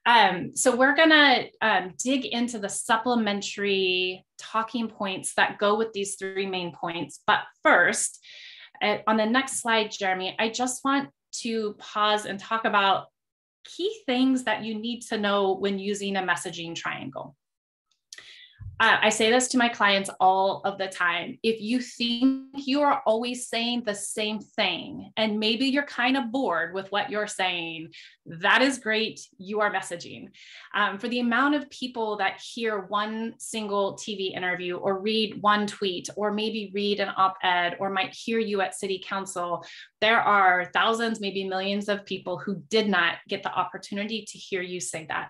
Um, so we're gonna um, dig into the supplementary talking points that go with these three main points. But first, uh, on the next slide, Jeremy, I just want to pause and talk about key things that you need to know when using a messaging triangle. Uh, I say this to my clients all of the time. If you think you are always saying the same thing, and maybe you're kind of bored with what you're saying, that is great. You are messaging. Um, for the amount of people that hear one single TV interview or read one tweet, or maybe read an op ed, or might hear you at city council, there are thousands, maybe millions of people who did not get the opportunity to hear you say that.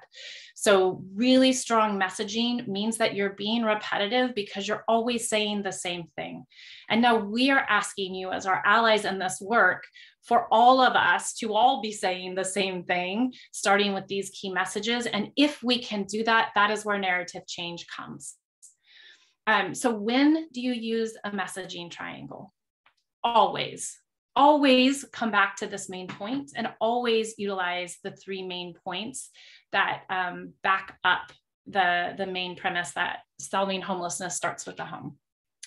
So, really strong messaging means that you're being repetitive because you're always saying the same thing. And now we are asking you, as our allies in this work, for all of us to all be saying the same thing, starting with these key messages. And if we can do that, that is where narrative change comes. Um, so, when do you use a messaging triangle? Always always come back to this main point and always utilize the three main points that um, back up the, the main premise that solving homelessness starts with the home.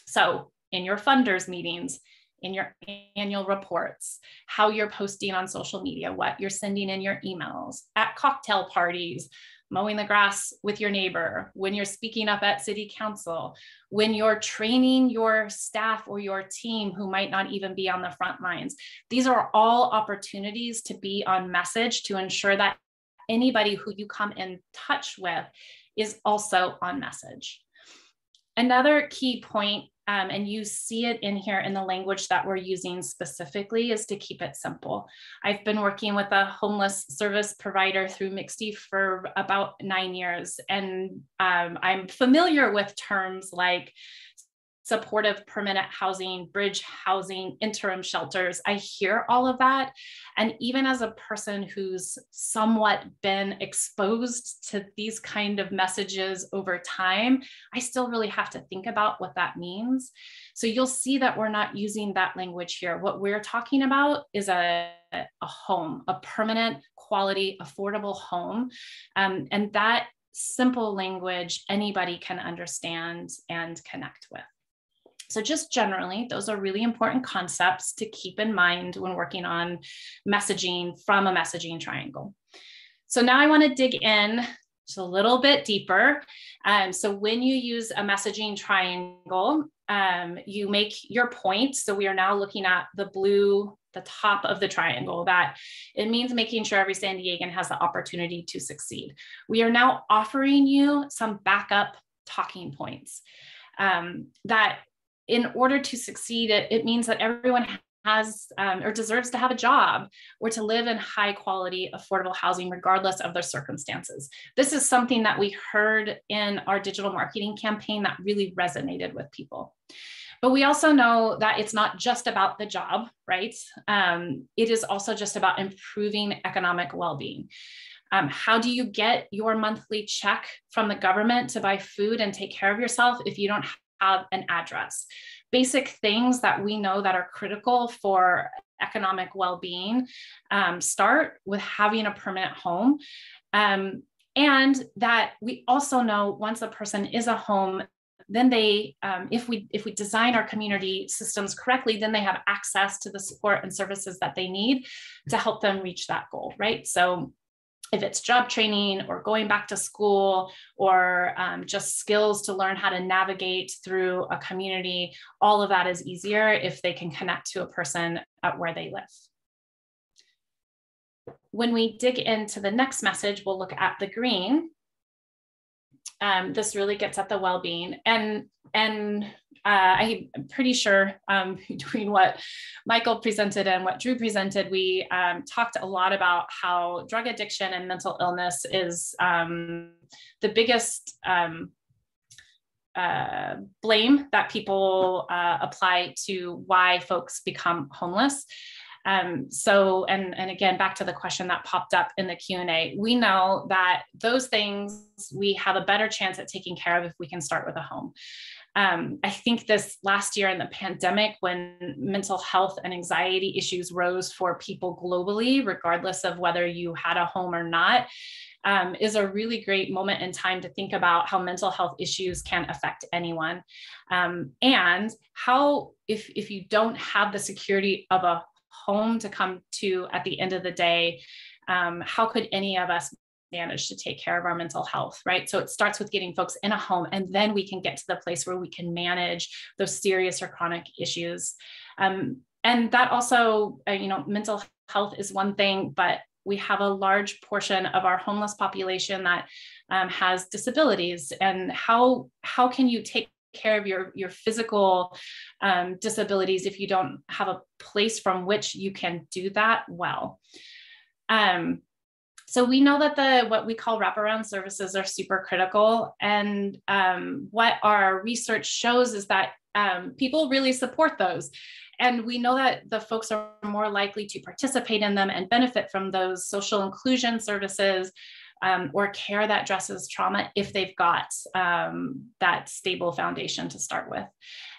So in your funders meetings, in your annual reports, how you're posting on social media, what you're sending in your emails, at cocktail parties, mowing the grass with your neighbor, when you're speaking up at city council, when you're training your staff or your team who might not even be on the front lines. These are all opportunities to be on message to ensure that anybody who you come in touch with is also on message. Another key point um, and you see it in here in the language that we're using specifically is to keep it simple. I've been working with a homeless service provider through Mixte for about nine years, and um, I'm familiar with terms like supportive permanent housing, bridge housing, interim shelters. I hear all of that. And even as a person who's somewhat been exposed to these kind of messages over time, I still really have to think about what that means. So you'll see that we're not using that language here. What we're talking about is a, a home, a permanent, quality, affordable home. Um, and that simple language anybody can understand and connect with. So, just generally, those are really important concepts to keep in mind when working on messaging from a messaging triangle. So, now I want to dig in just a little bit deeper. Um, so, when you use a messaging triangle, um, you make your point. So, we are now looking at the blue, the top of the triangle, that it means making sure every San Diegan has the opportunity to succeed. We are now offering you some backup talking points um, that in order to succeed, it, it means that everyone has um, or deserves to have a job or to live in high quality, affordable housing, regardless of their circumstances. This is something that we heard in our digital marketing campaign that really resonated with people. But we also know that it's not just about the job, right? Um, it is also just about improving economic well being. Um, how do you get your monthly check from the government to buy food and take care of yourself if you don't have an address? Basic things that we know that are critical for economic well-being um, start with having a permanent home. Um, and that we also know once a person is a home then they um, if we if we design our community systems correctly then they have access to the support and services that they need to help them reach that goal right so if it's job training or going back to school or um, just skills to learn how to navigate through a community, all of that is easier if they can connect to a person at where they live. When we dig into the next message, we'll look at the green. Um, this really gets at the well-being and and uh, I'm pretty sure um, between what Michael presented and what Drew presented, we um, talked a lot about how drug addiction and mental illness is um, the biggest um, uh, blame that people uh, apply to why folks become homeless. Um, so, and, and again, back to the question that popped up in the Q&A, we know that those things we have a better chance at taking care of if we can start with a home um, I think this last year in the pandemic, when mental health and anxiety issues rose for people globally, regardless of whether you had a home or not, um, is a really great moment in time to think about how mental health issues can affect anyone. Um, and how, if, if you don't have the security of a home to come to at the end of the day, um, how could any of us manage to take care of our mental health, right? So it starts with getting folks in a home, and then we can get to the place where we can manage those serious or chronic issues. Um, and that also, uh, you know, mental health is one thing, but we have a large portion of our homeless population that um, has disabilities. And how how can you take care of your your physical um, disabilities if you don't have a place from which you can do that well? Um, so we know that the what we call wraparound services are super critical. And um, what our research shows is that um, people really support those. And we know that the folks are more likely to participate in them and benefit from those social inclusion services um, or care that addresses trauma if they've got um, that stable foundation to start with.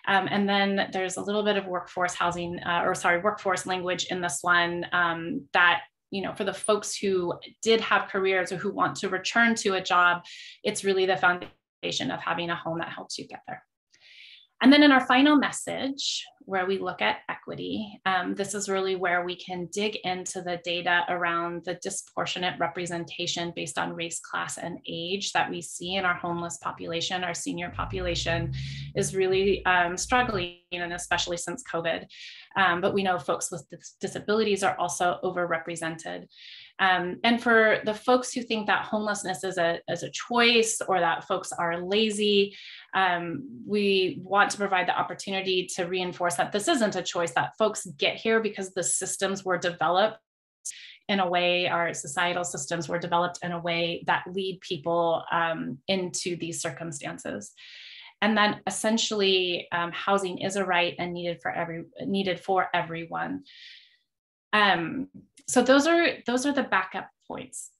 Um, and then there's a little bit of workforce housing, uh, or sorry, workforce language in this one um, that you know, for the folks who did have careers or who want to return to a job, it's really the foundation of having a home that helps you get there. And then in our final message, where we look at equity, um, this is really where we can dig into the data around the disproportionate representation based on race, class, and age that we see in our homeless population. Our senior population is really um, struggling, and especially since COVID. Um, but we know folks with disabilities are also overrepresented. Um, and for the folks who think that homelessness is a, is a choice or that folks are lazy, um, we want to provide the opportunity to reinforce that this isn't a choice, that folks get here because the systems were developed in a way, our societal systems were developed in a way that lead people um, into these circumstances. And then essentially, um, housing is a right and needed for every needed for everyone. Um, so those are those are the backup points.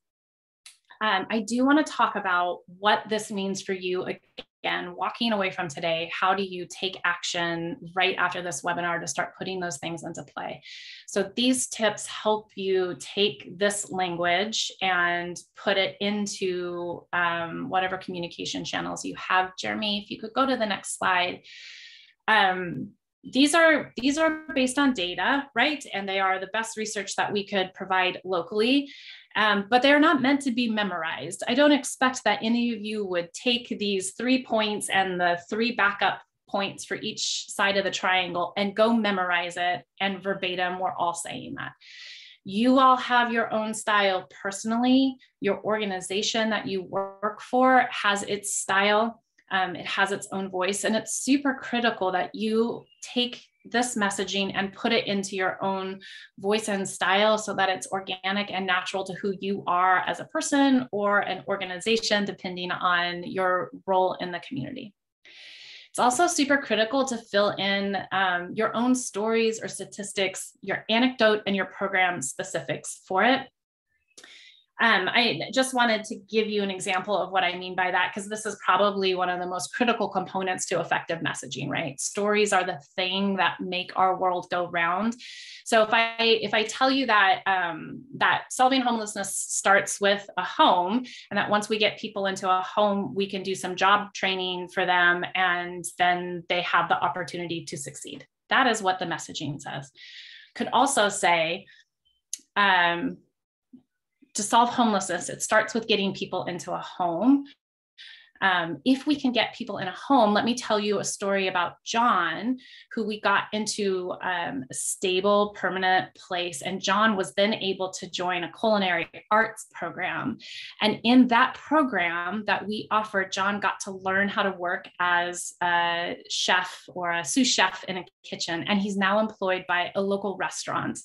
Um, I do want to talk about what this means for you again, walking away from today. How do you take action right after this webinar to start putting those things into play? So these tips help you take this language and put it into um, whatever communication channels you have. Jeremy, if you could go to the next slide. Um, these are these are based on data right? And they are the best research that we could provide locally. Um, but they're not meant to be memorized. I don't expect that any of you would take these three points and the three backup points for each side of the triangle and go memorize it and verbatim. We're all saying that. You all have your own style personally. Your organization that you work for has its style um, it has its own voice, and it's super critical that you take this messaging and put it into your own voice and style so that it's organic and natural to who you are as a person or an organization, depending on your role in the community. It's also super critical to fill in um, your own stories or statistics, your anecdote, and your program specifics for it. Um, I just wanted to give you an example of what I mean by that, because this is probably one of the most critical components to effective messaging, right? Stories are the thing that make our world go round. So if I if I tell you that um, that solving homelessness starts with a home, and that once we get people into a home, we can do some job training for them, and then they have the opportunity to succeed. That is what the messaging says. Could also say, um, to solve homelessness, it starts with getting people into a home. Um, if we can get people in a home, let me tell you a story about John, who we got into um, a stable, permanent place. And John was then able to join a culinary arts program. And in that program that we offered, John got to learn how to work as a chef or a sous chef in a kitchen. And he's now employed by a local restaurant.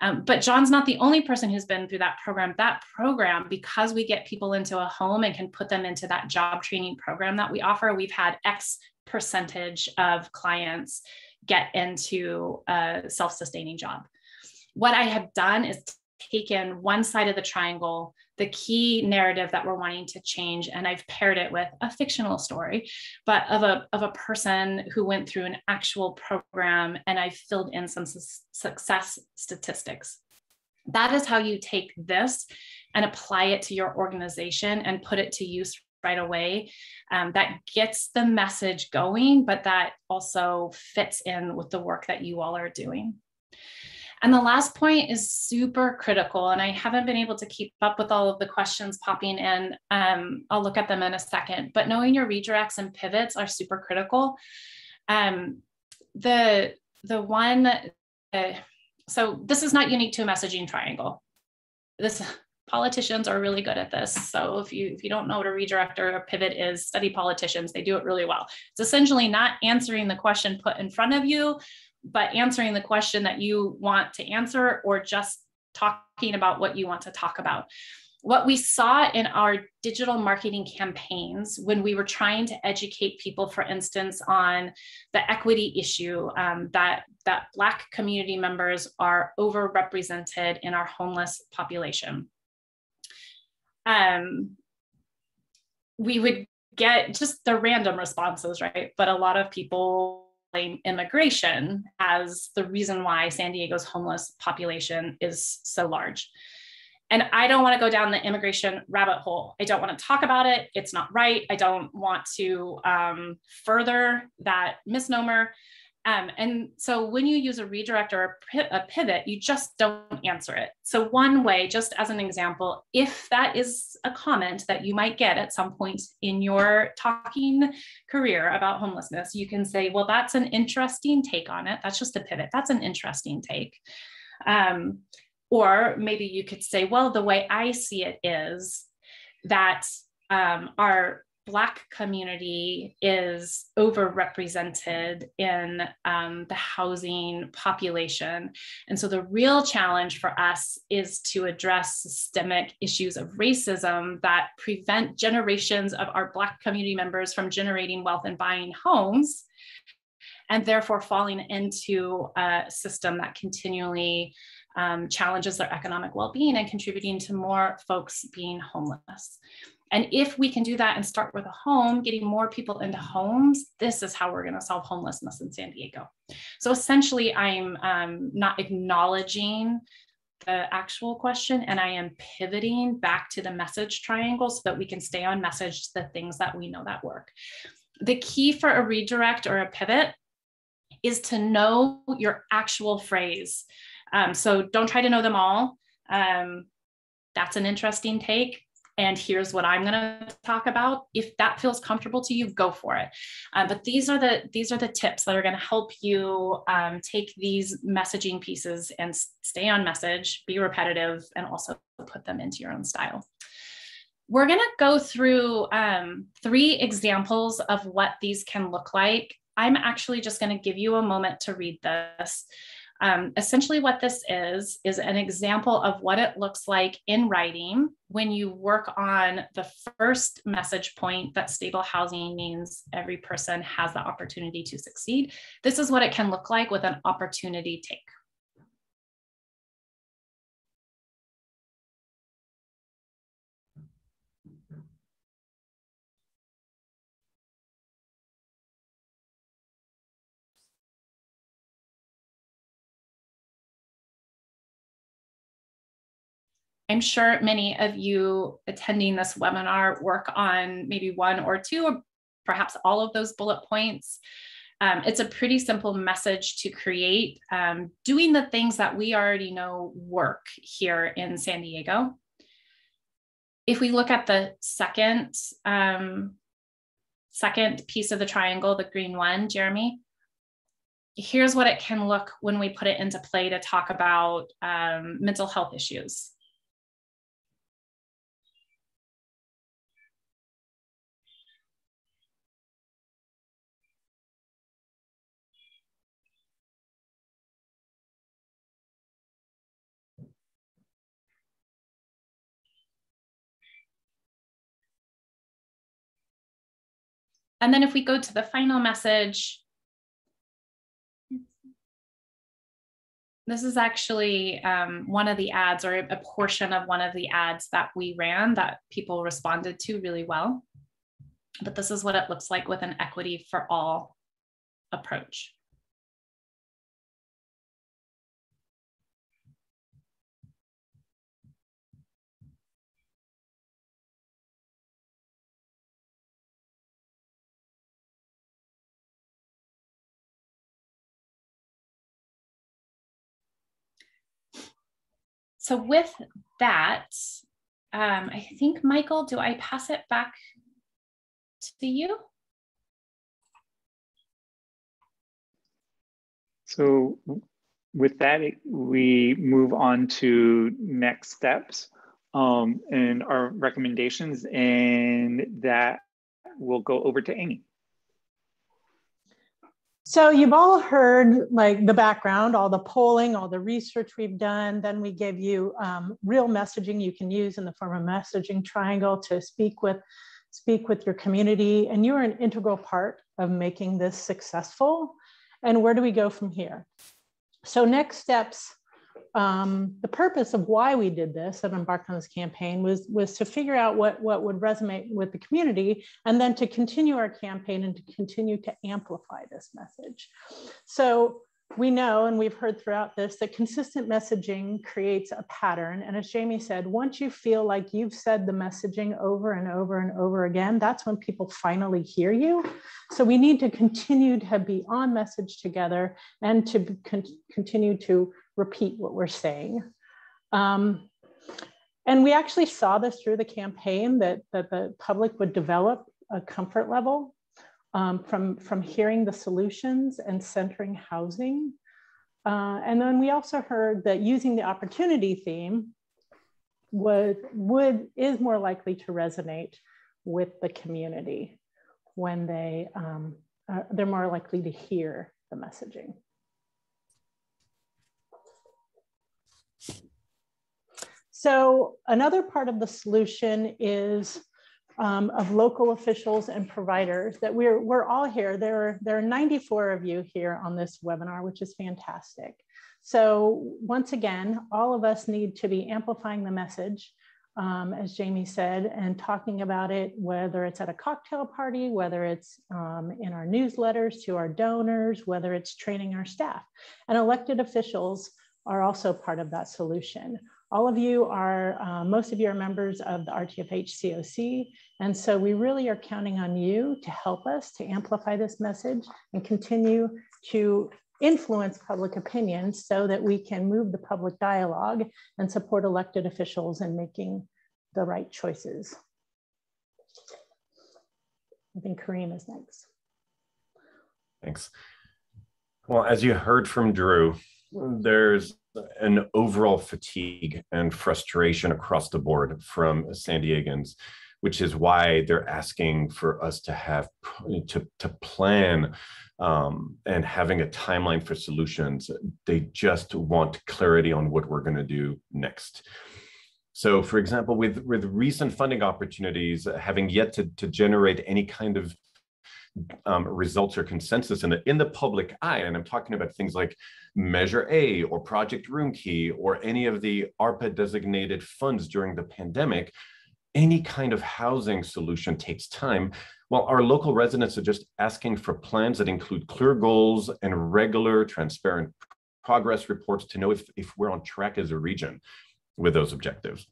Um, but John's not the only person who's been through that program. That program, because we get people into a home and can put them into that job training program that we offer, we've had X percentage of clients get into a self sustaining job. What I have done is taken one side of the triangle, the key narrative that we're wanting to change, and I've paired it with a fictional story, but of a, of a person who went through an actual program, and I filled in some su- success statistics. That is how you take this and apply it to your organization and put it to use right away. Um, that gets the message going, but that also fits in with the work that you all are doing. And the last point is super critical, and I haven't been able to keep up with all of the questions popping in. Um, I'll look at them in a second, but knowing your redirects and pivots are super critical. Um, the the one, uh, so this is not unique to a messaging triangle. This politicians are really good at this. So if you if you don't know what a redirect or a pivot is, study politicians. They do it really well. It's essentially not answering the question put in front of you, but answering the question that you want to answer or just talking about what you want to talk about. What we saw in our digital marketing campaigns when we were trying to educate people, for instance, on the equity issue um, that, that Black community members are overrepresented in our homeless population. Um, we would get just the random responses, right? But a lot of people immigration as the reason why San Diego's homeless population is so large. And I don't want to go down the immigration rabbit hole. I don't want to talk about it. It's not right. I don't want to um, further that misnomer. Um, and so when you use a redirect or a pivot, you just don't answer it. So one way, just as an example, if that is a comment that you might get at some point in your talking career about homelessness, you can say, well, that's an interesting take on it. That's just a pivot. That's an interesting take. Um, or maybe you could say, well, the way I see it is that um, our Black community is overrepresented in um, the housing population. And so the real challenge for us is to address systemic issues of racism that prevent generations of our Black community members from generating wealth and buying homes. And therefore, falling into a system that continually um, challenges their economic well being and contributing to more folks being homeless. And if we can do that and start with a home, getting more people into homes, this is how we're going to solve homelessness in San Diego. So essentially, I'm um, not acknowledging the actual question and I am pivoting back to the message triangle so that we can stay on message to the things that we know that work. The key for a redirect or a pivot is to know your actual phrase. Um, so don't try to know them all. Um, that's an interesting take and here's what i'm going to talk about. If that feels comfortable to you go for it. Uh, but these are the these are the tips that are going to help you um, take these messaging pieces and stay on message be repetitive and also put them into your own style. We're going to go through um, three examples of what these can look like. I'm actually just going to give you a moment to read this. Um, essentially, what this is, is an example of what it looks like in writing when you work on the first message point that stable housing means every person has the opportunity to succeed. This is what it can look like with an opportunity take. I'm sure many of you attending this webinar work on maybe one or two or perhaps all of those bullet points. Um, it's a pretty simple message to create, um, doing the things that we already know work here in San Diego. If we look at the second, um, second piece of the triangle, the green one, Jeremy, here's what it can look when we put it into play to talk about um, mental health issues. And then if we go to the final message, this is actually um, one of the ads or a portion of one of the ads that we ran that people responded to really well. But this is what it looks like with an equity for all approach. So with that, um, I think, Michael, do I pass it back to you? So with that, we move on to next steps um, and our recommendations, and that will go over to Amy. So you've all heard like the background, all the polling, all the research we've done. Then we give you um, real messaging you can use in the form of messaging triangle to speak with, speak with your community. And you're an integral part of making this successful. And where do we go from here? So next steps um, the purpose of why we did this and embarked on this campaign was, was to figure out what, what would resonate with the community and then to continue our campaign and to continue to amplify this message. So we know, and we've heard throughout this, that consistent messaging creates a pattern. And as Jamie said, once you feel like you've said the messaging over and over and over again, that's when people finally hear you. So we need to continue to be on message together and to con continue to repeat what we're saying. Um, and we actually saw this through the campaign that, that the public would develop a comfort level um, from, from hearing the solutions and centering housing. Uh, and then we also heard that using the opportunity theme would, would, is more likely to resonate with the community when they, um, uh, they're more likely to hear the messaging. So another part of the solution is um, of local officials and providers that we're, we're all here. There are, there are 94 of you here on this webinar, which is fantastic. So once again, all of us need to be amplifying the message, um, as Jamie said, and talking about it, whether it's at a cocktail party, whether it's um, in our newsletters to our donors, whether it's training our staff. And elected officials are also part of that solution. All of you are, uh, most of you are members of the RTFH COC. And so we really are counting on you to help us to amplify this message and continue to influence public opinion so that we can move the public dialogue and support elected officials in making the right choices. I think Kareem is next. Thanks. Well, as you heard from Drew, there's an overall fatigue and frustration across the board from San Diegans which is why they're asking for us to have to, to plan um, and having a timeline for solutions. They just want clarity on what we're going to do next. So, for example, with, with recent funding opportunities having yet to, to generate any kind of um, results or consensus in the in the public eye, and I'm talking about things like Measure A or Project Roomkey or any of the ARPA designated funds during the pandemic, any kind of housing solution takes time. While our local residents are just asking for plans that include clear goals and regular, transparent progress reports to know if, if we're on track as a region with those objectives.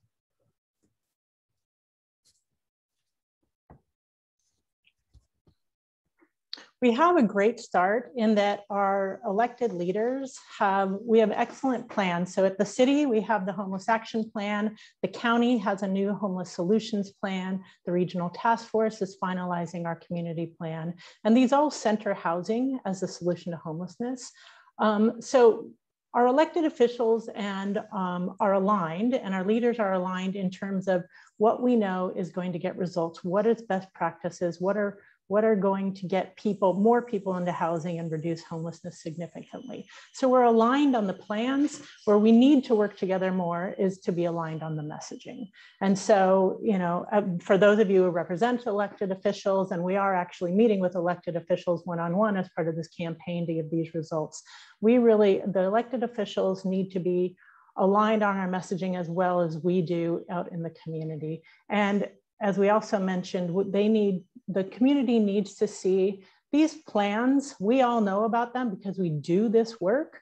We have a great start in that our elected leaders have, we have excellent plans. So at the city, we have the homeless action plan. The county has a new homeless solutions plan. The regional task force is finalizing our community plan. And these all center housing as the solution to homelessness. Um, so our elected officials and um, are aligned and our leaders are aligned in terms of what we know is going to get results, what is best practices, what are what are going to get people, more people into housing and reduce homelessness significantly. So we're aligned on the plans. Where we need to work together more is to be aligned on the messaging. And so, you know, uh, for those of you who represent elected officials, and we are actually meeting with elected officials one-on-one -on -one as part of this campaign to give these results, we really, the elected officials need to be aligned on our messaging as well as we do out in the community. And as we also mentioned, they need, the community needs to see these plans. We all know about them because we do this work,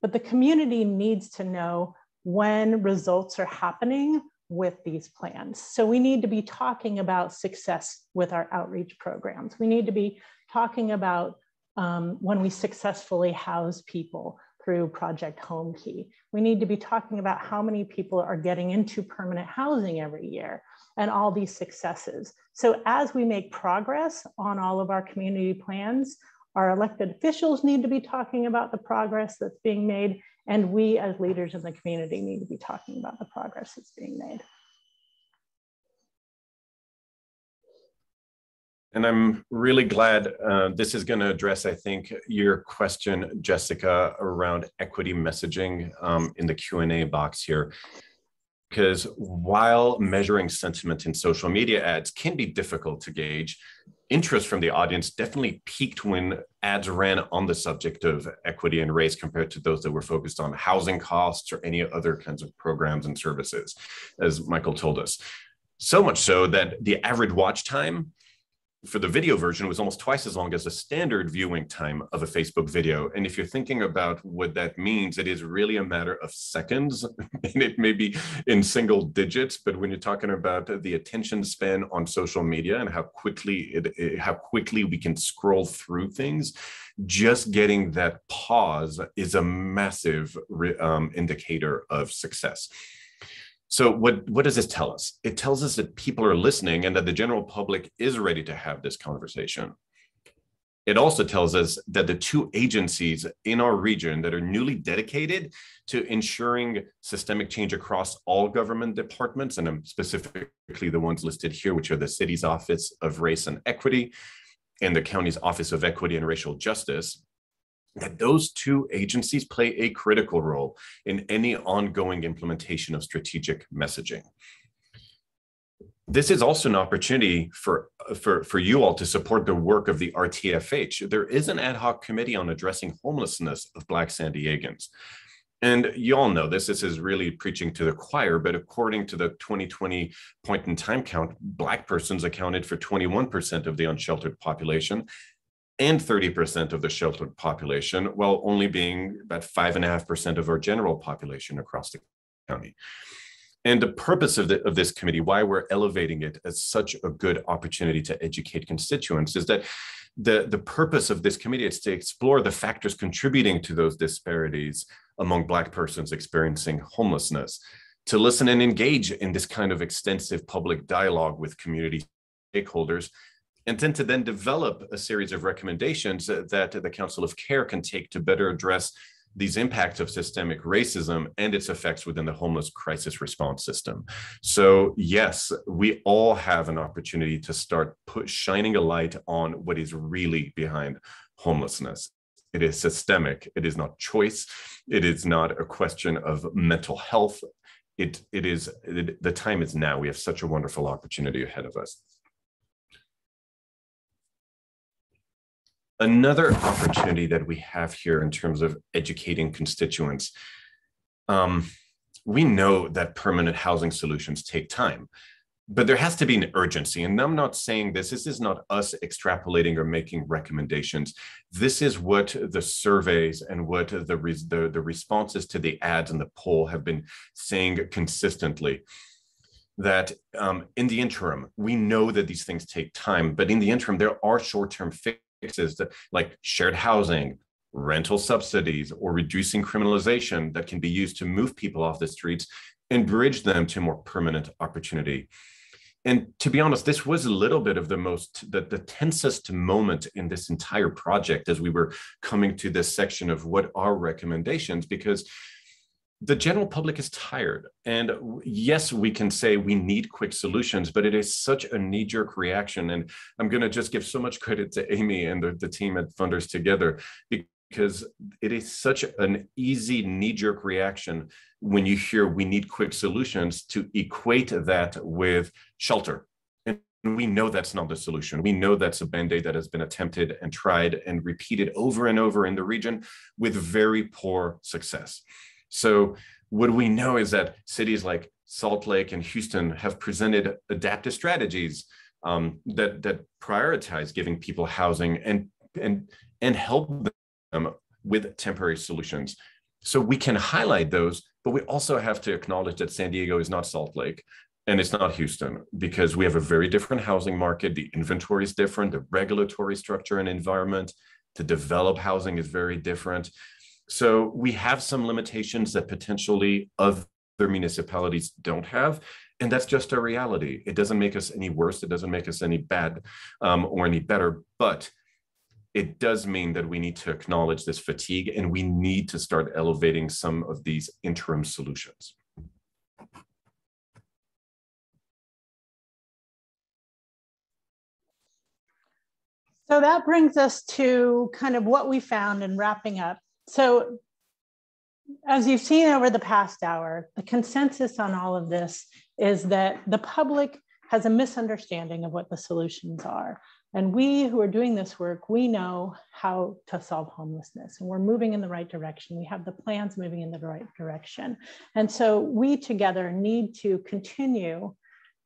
but the community needs to know when results are happening with these plans. So we need to be talking about success with our outreach programs. We need to be talking about um, when we successfully house people through Project Homekey. We need to be talking about how many people are getting into permanent housing every year and all these successes. So as we make progress on all of our community plans, our elected officials need to be talking about the progress that's being made, and we as leaders in the community need to be talking about the progress that's being made. And I'm really glad uh, this is going to address, I think, your question, Jessica, around equity messaging um, in the Q&A box here because while measuring sentiment in social media ads can be difficult to gauge, interest from the audience definitely peaked when ads ran on the subject of equity and race compared to those that were focused on housing costs or any other kinds of programs and services, as Michael told us. So much so that the average watch time for the video version it was almost twice as long as the standard viewing time of a Facebook video. And if you're thinking about what that means, it is really a matter of seconds and it may be in single digits. But when you're talking about the attention span on social media and how quickly it, it how quickly we can scroll through things, just getting that pause is a massive um, indicator of success. So what, what does this tell us? It tells us that people are listening and that the general public is ready to have this conversation. It also tells us that the two agencies in our region that are newly dedicated to ensuring systemic change across all government departments, and specifically the ones listed here, which are the city's Office of Race and Equity and the county's Office of Equity and Racial Justice, that those two agencies play a critical role in any ongoing implementation of strategic messaging. This is also an opportunity for, for, for you all to support the work of the RTFH. There is an ad hoc committee on addressing homelessness of Black San Diegans. And you all know this, this is really preaching to the choir, but according to the 2020 point in time count, Black persons accounted for 21% of the unsheltered population and 30% of the sheltered population, while only being about 5.5% of our general population across the county. And the purpose of, the, of this committee, why we're elevating it as such a good opportunity to educate constituents, is that the, the purpose of this committee is to explore the factors contributing to those disparities among Black persons experiencing homelessness, to listen and engage in this kind of extensive public dialogue with community stakeholders and then to then develop a series of recommendations that the Council of Care can take to better address these impacts of systemic racism and its effects within the homeless crisis response system. So, yes, we all have an opportunity to start put, shining a light on what is really behind homelessness. It is systemic, it is not choice, it is not a question of mental health. It, it is it, the time is now. We have such a wonderful opportunity ahead of us. Another opportunity that we have here in terms of educating constituents um, we know that permanent housing solutions take time but there has to be an urgency. And i'm not saying this this is not us extrapolating or making recommendations. This is what the surveys and what the, the, the responses to the ads and the poll have been saying consistently that um, in the interim we know that these things take time but in the interim there are short-term fixes fixes like shared housing, rental subsidies, or reducing criminalization that can be used to move people off the streets and bridge them to more permanent opportunity. And to be honest, this was a little bit of the most, the, the tensest moment in this entire project as we were coming to this section of what are recommendations, because the general public is tired. And yes, we can say we need quick solutions, but it is such a knee jerk reaction. And I'm going to just give so much credit to Amy and the, the team at Funders Together because it is such an easy knee jerk reaction when you hear we need quick solutions to equate that with shelter. And we know that's not the solution. We know that's a band aid that has been attempted and tried and repeated over and over in the region with very poor success. So what we know is that cities like Salt Lake and Houston have presented adaptive strategies um, that that prioritize giving people housing and and and help them with temporary solutions. So we can highlight those, but we also have to acknowledge that San Diego is not Salt Lake and it's not Houston because we have a very different housing market. The inventory is different, the regulatory structure and environment to develop housing is very different. So we have some limitations that potentially other municipalities don't have. And that's just a reality. It doesn't make us any worse. It doesn't make us any bad um, or any better. But it does mean that we need to acknowledge this fatigue and we need to start elevating some of these interim solutions. So that brings us to kind of what we found in wrapping up so as you've seen over the past hour, the consensus on all of this is that the public has a misunderstanding of what the solutions are. And we who are doing this work, we know how to solve homelessness and we're moving in the right direction. We have the plans moving in the right direction. And so we together need to continue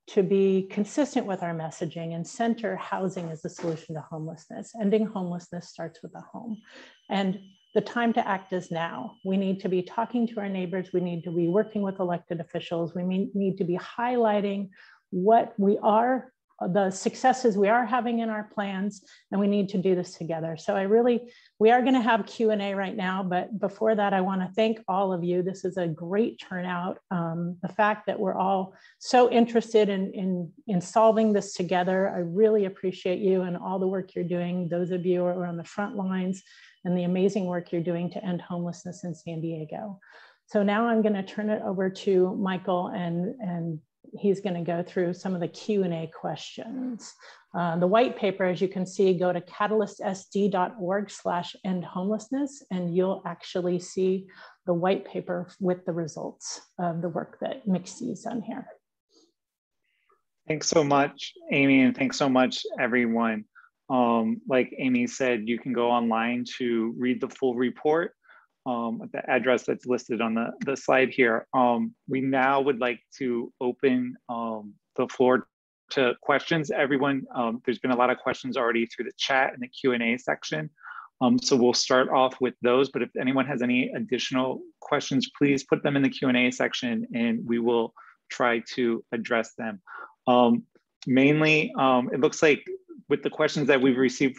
to be consistent with our messaging and center housing as the solution to homelessness. Ending homelessness starts with a home. And the time to act is now. We need to be talking to our neighbors. We need to be working with elected officials. We need to be highlighting what we are, the successes we are having in our plans, and we need to do this together. So I really, we are gonna have Q&A right now, but before that, I wanna thank all of you. This is a great turnout. Um, the fact that we're all so interested in, in, in solving this together, I really appreciate you and all the work you're doing. Those of you who are on the front lines, and the amazing work you're doing to end homelessness in San Diego. So now I'm going to turn it over to Michael and, and he's going to go through some of the Q&A questions. Uh, the white paper, as you can see, go to catalystsd.org slash end homelessness, and you'll actually see the white paper with the results of the work that Mixte's done here. Thanks so much, Amy, and thanks so much, everyone. Um, like Amy said, you can go online to read the full report um, at the address that's listed on the, the slide here. Um, we now would like to open um, the floor to questions. Everyone, um, there's been a lot of questions already through the chat and the Q&A section. Um, so we'll start off with those, but if anyone has any additional questions, please put them in the Q&A section and we will try to address them. Um, mainly, um, it looks like with the questions that we've received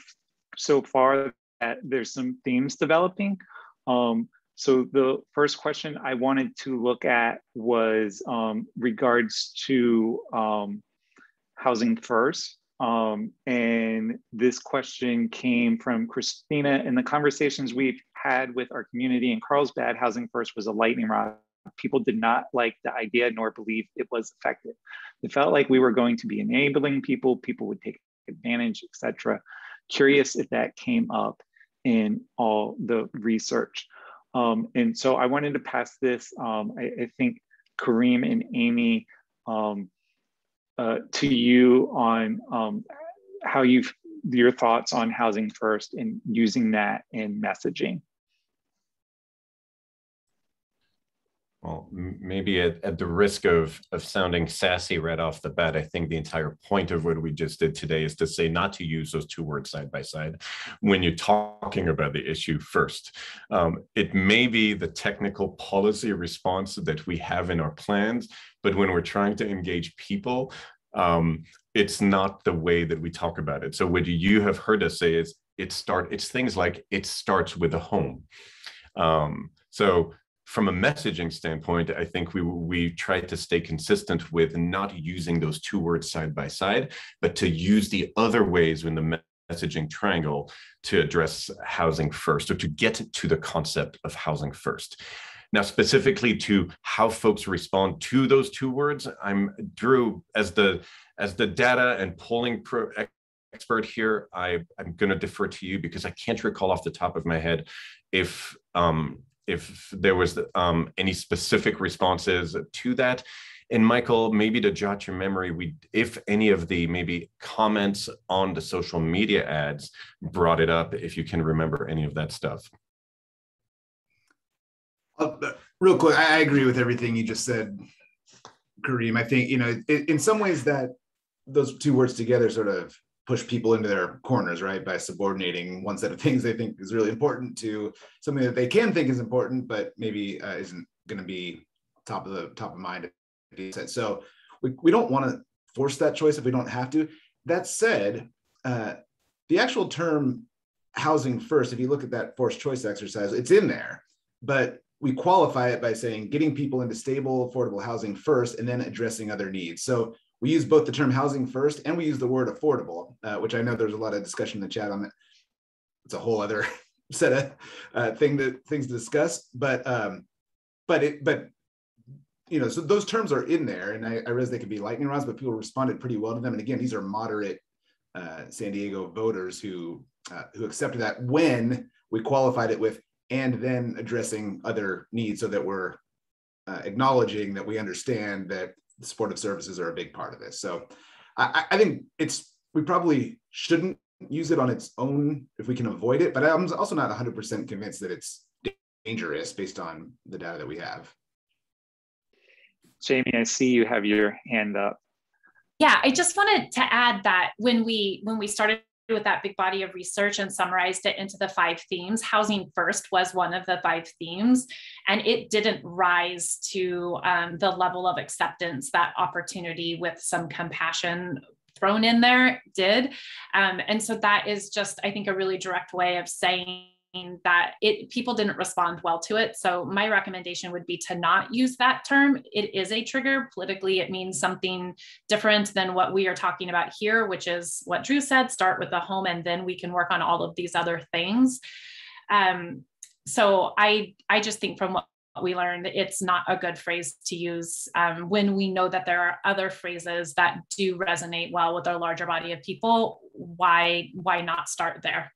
so far, that there's some themes developing. Um, so the first question I wanted to look at was um, regards to um, housing first. Um, and this question came from Christina in the conversations we've had with our community in Carlsbad, Housing First was a lightning rod. People did not like the idea nor believe it was effective. It felt like we were going to be enabling people, people would take advantage, etc. Curious if that came up in all the research. Um, and so I wanted to pass this, um, I, I, think Kareem and Amy, um, uh, to you on um, how you've your thoughts on housing first and using that in messaging. Well, maybe at, at, the risk of, of sounding sassy right off the bat, I think the entire point of what we just did today is to say not to use those two words side by side when you're talking about the issue first. Um, it may be the technical policy response that we have in our plans, but when we're trying to engage people, um, it's not the way that we talk about it. So what you have heard us say is it start. It's things like it starts with a home. Um, so from a messaging standpoint, I think we we try to stay consistent with not using those two words side by side, but to use the other ways in the messaging triangle to address housing first or to get to the concept of housing first. Now, specifically to how folks respond to those two words, I'm Drew as the as the data and polling pro expert here. I, I'm going to defer to you because I can't recall off the top of my head if um, if there was um, any specific responses to that. And Michael, maybe to jot your memory, we if any of the maybe comments on the social media ads brought it up, if you can remember any of that stuff. Uh, real quick, I, agree with everything you just said, Kareem. I think you know, in, in some ways, that those two words together sort of push people into their corners, right? By subordinating one set of things they think is really important to something that they can think is important, but maybe uh, isn't going to be top of the top of mind. So we, we don't want to force that choice if we don't have to. That said, uh, the actual term housing first, if you look at that forced choice exercise, it's in there, but we qualify it by saying getting people into stable, affordable housing first, and then addressing other needs. So we use both the term housing first and we use the word affordable, uh, which I know there's a lot of discussion in the chat on that. It's a whole other set of uh, thing that things to discuss, but um, but it but you know so those terms are in there, and I, I realize they could be lightning rods, but people responded pretty well to them. And again, these are moderate uh, San Diego voters who uh, who accepted that when we qualified it with and then addressing other needs so that we're uh, acknowledging that we understand that supportive services are a big part of this. So I, I, think it's we probably shouldn't use it on its own if we can avoid it, but I'm also not 100% convinced that it's dangerous based on the data that we have. Jamie, I see you have your hand up. Yeah, I just wanted to add that when we when we started with that big body of research and summarized it into the five themes. Housing first was one of the five themes, and it didn't rise to um, the level of acceptance that opportunity with some compassion thrown in there did. Um, and so that is just, I think, a really direct way of saying that it people didn't respond well to it. So my recommendation would be to not use that term. It is a trigger. Politically, it means something different than what we are talking about here, which is what Drew said, start with the home and then we can work on all of these other things. Um, so I I just think from what we learned it's not a good phrase to use um, when we know that there are other phrases that do resonate well with our larger body of people why why not start there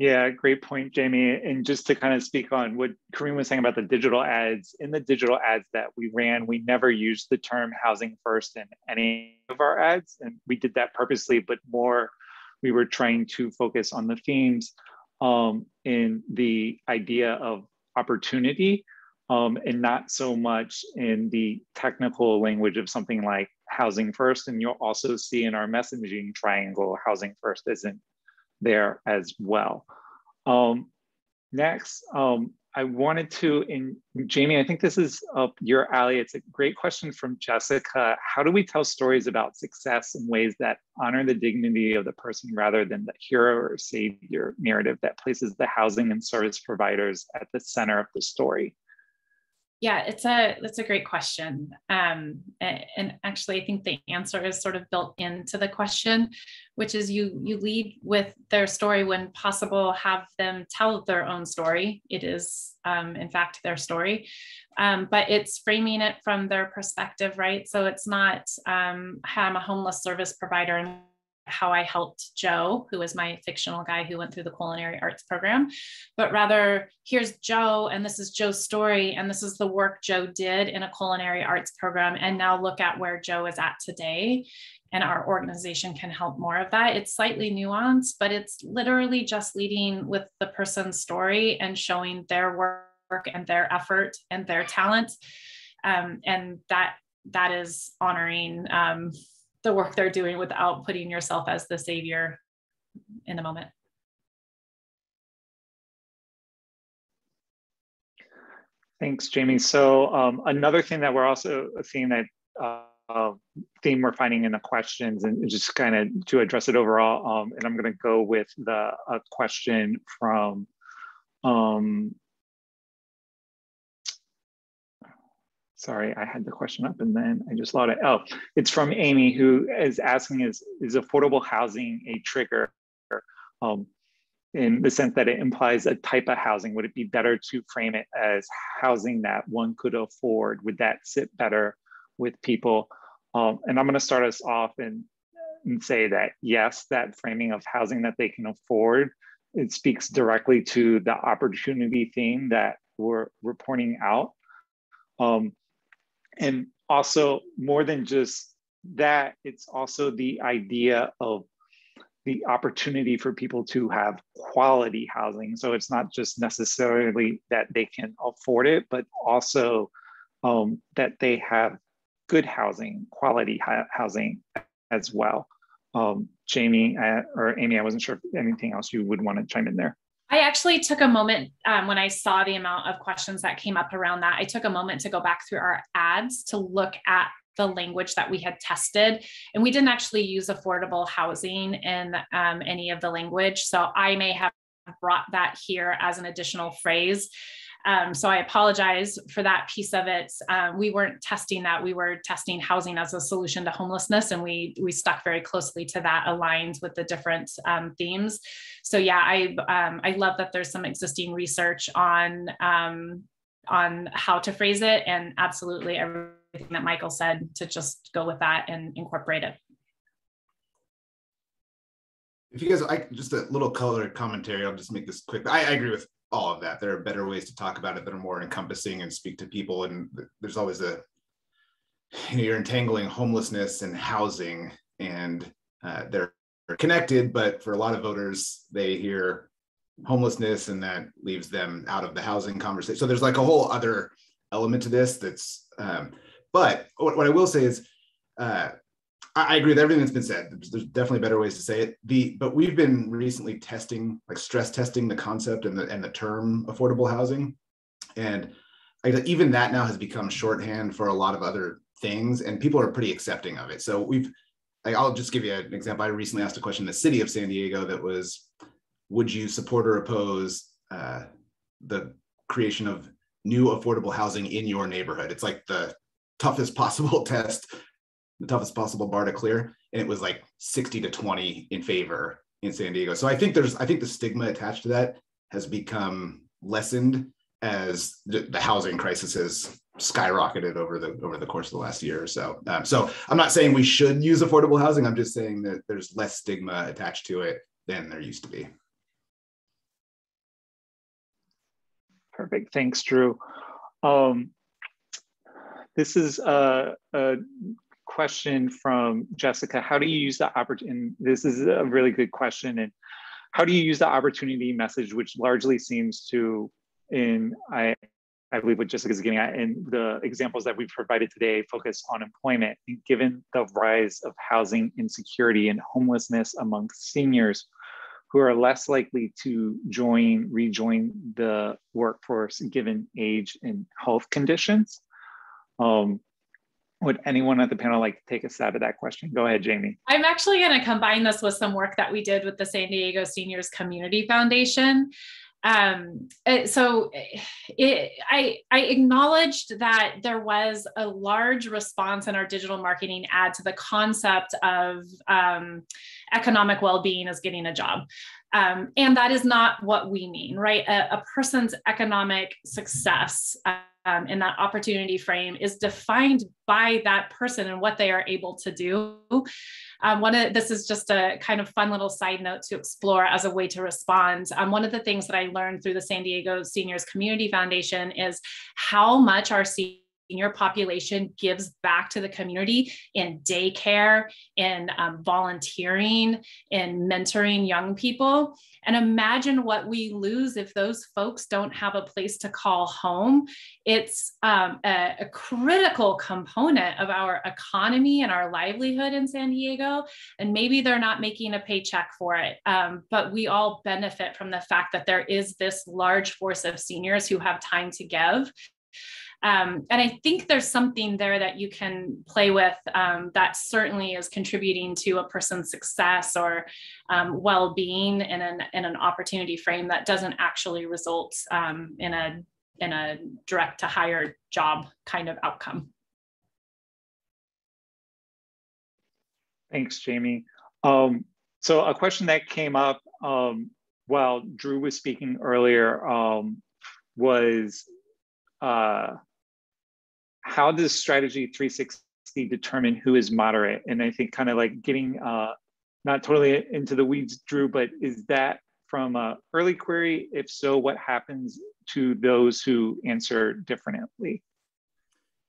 yeah, great point, Jamie. And just to kind of speak on what Kareem was saying about the digital ads, in the digital ads that we ran, we never used the term housing first in any of our ads. And we did that purposely, but more we were trying to focus on the themes um, in the idea of opportunity um, and not so much in the technical language of something like housing first. And you'll also see in our messaging triangle, housing first isn't there as well. Um, next, um, I wanted to, in Jamie, I think this is up your alley. It's a great question from Jessica. How do we tell stories about success in ways that honor the dignity of the person rather than the hero or savior narrative that places the housing and service providers at the center of the story? Yeah, it's a that's a great question, um, and actually, I think the answer is sort of built into the question, which is you you lead with their story when possible, have them tell their own story. It is, um, in fact, their story, um, but it's framing it from their perspective, right? So it's not um, I'm a homeless service provider and how I helped Joe, who was my fictional guy who went through the culinary arts program, but rather here's Joe, and this is Joe's story, and this is the work Joe did in a culinary arts program. And now look at where Joe is at today. And our organization can help more of that. It's slightly nuanced, but it's literally just leading with the person's story and showing their work and their effort and their talent. Um, and that that is honoring um, the work they're doing without putting yourself as the savior in the moment. Thanks, Jamie. So um, another thing that we're also seeing that uh, theme we're finding in the questions and just kind of to address it overall, um, and I'm going to go with the question from um, sorry, I had the question up and then I just lost it. Oh, it's from Amy who is asking is, is affordable housing a trigger um, in the sense that it implies a type of housing? Would it be better to frame it as housing that one could afford? Would that sit better with people? Um, and I'm gonna start us off and, and say that yes, that framing of housing that they can afford, it speaks directly to the opportunity theme that we're reporting out. Um, and also more than just that it's also the idea of the opportunity for people to have quality housing. So it's not just necessarily that they can afford it but also um, that they have good housing quality housing as well. Um, jamie uh, or amy i wasn't sure if anything else you would want to chime in there I actually took a moment um, when I saw the amount of questions that came up around that. I took a moment to go back through our ads to look at the language that we had tested. And we didn't actually use affordable housing in um, any of the language. So I may have brought that here as an additional phrase. Um, so I apologize for that piece of it. Um, we weren't testing that. We were testing housing as a solution to homelessness, and we we stuck very closely to that, aligned with the different um, themes. So yeah, I um, I love that there's some existing research on um, on how to phrase it, and absolutely everything that Michael said to just go with that and incorporate it. If you guys, I just a little color commentary. I'll just make this quick. I, I agree with all of that. There are better ways to talk about it that are more encompassing and speak to people. And there's always a, you know, you're entangling homelessness and housing, and uh, they're connected. But for a lot of voters, they hear homelessness, and that leaves them out of the housing conversation. So there's like a whole other element to this. That's, um, but what, what I will say is, uh, I agree with everything that's been said. There's, there's, definitely better ways to say it. The but we've been recently testing, like stress testing, the concept and the and the term affordable housing, and I, even that now has become shorthand for a lot of other things, and people are pretty accepting of it. So we've, I, I'll just give you an example. I recently asked a question in the city of San Diego that was, would you support or oppose uh, the creation of new affordable housing in your neighborhood? It's like the toughest possible test the toughest possible bar to clear, and it was like 60 to 20 in favor in San Diego. So I think there's I think the stigma attached to that has become lessened as the, the housing crisis has skyrocketed over the over the course of the last year or so. Um, so I'm not saying we should use affordable housing. I'm just saying that there's less stigma attached to it than there used to be. Perfect. Thanks, Drew. Um, this is a, a question from Jessica. How do you use the opportunity? This is a really good question. And how do you use the opportunity message, which largely seems to, in I, I believe what Jessica's getting at, in the examples that we've provided today, focus on employment. And given the rise of housing insecurity and homelessness among seniors, who are less likely to join, rejoin the workforce given age and health conditions. Um, would anyone at the panel like to take a stab at that question? Go ahead, Jamie. I'm actually going to combine this with some work that we did with the San Diego Seniors Community Foundation. um, uh, so it, I, I acknowledged that there was a large response in our digital marketing ad to the concept of um, economic well-being as getting a job. Um, and that is not what we mean, right? A, a person's economic success um, in that opportunity frame is defined by that person and what they are able to do. Um, one of this is just a kind of fun little side note to explore as a way to respond. Um, one of the things that I learned through the San Diego Seniors Community Foundation is how much our seniors senior population gives back to the community in daycare, in um, volunteering, in mentoring young people. And imagine what we lose if those folks don't have a place to call home. It's um, a, a critical component of our economy and our livelihood in San Diego. And maybe they're not making a paycheck for it, um, but we all benefit from the fact that there is this large force of seniors who have time to give. Um, and I think there's something there that you can play with um, that certainly is contributing to a person's success or um, well-being in an, in an opportunity frame that doesn't actually result um, in a in a direct to hire job kind of outcome. Thanks, Jamie. Um, so a question that came up um, while Drew was speaking earlier was uh, how does strategy 360 determine who is moderate? And I think kind of like getting uh, not totally into the weeds, Drew, but is that from a early query? If so, what happens to those who answer differently?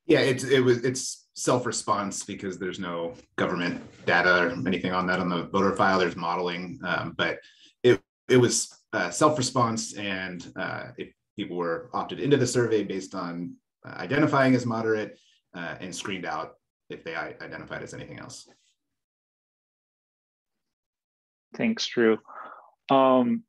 Yeah, it's it was it's self-response because there's no government data or anything on that on the voter file. There's modeling, um, but it it was uh, self-response, and uh, if people were opted into the survey based on identifying as moderate uh, and screened out if they identified as anything else. Thanks, Drew. Um,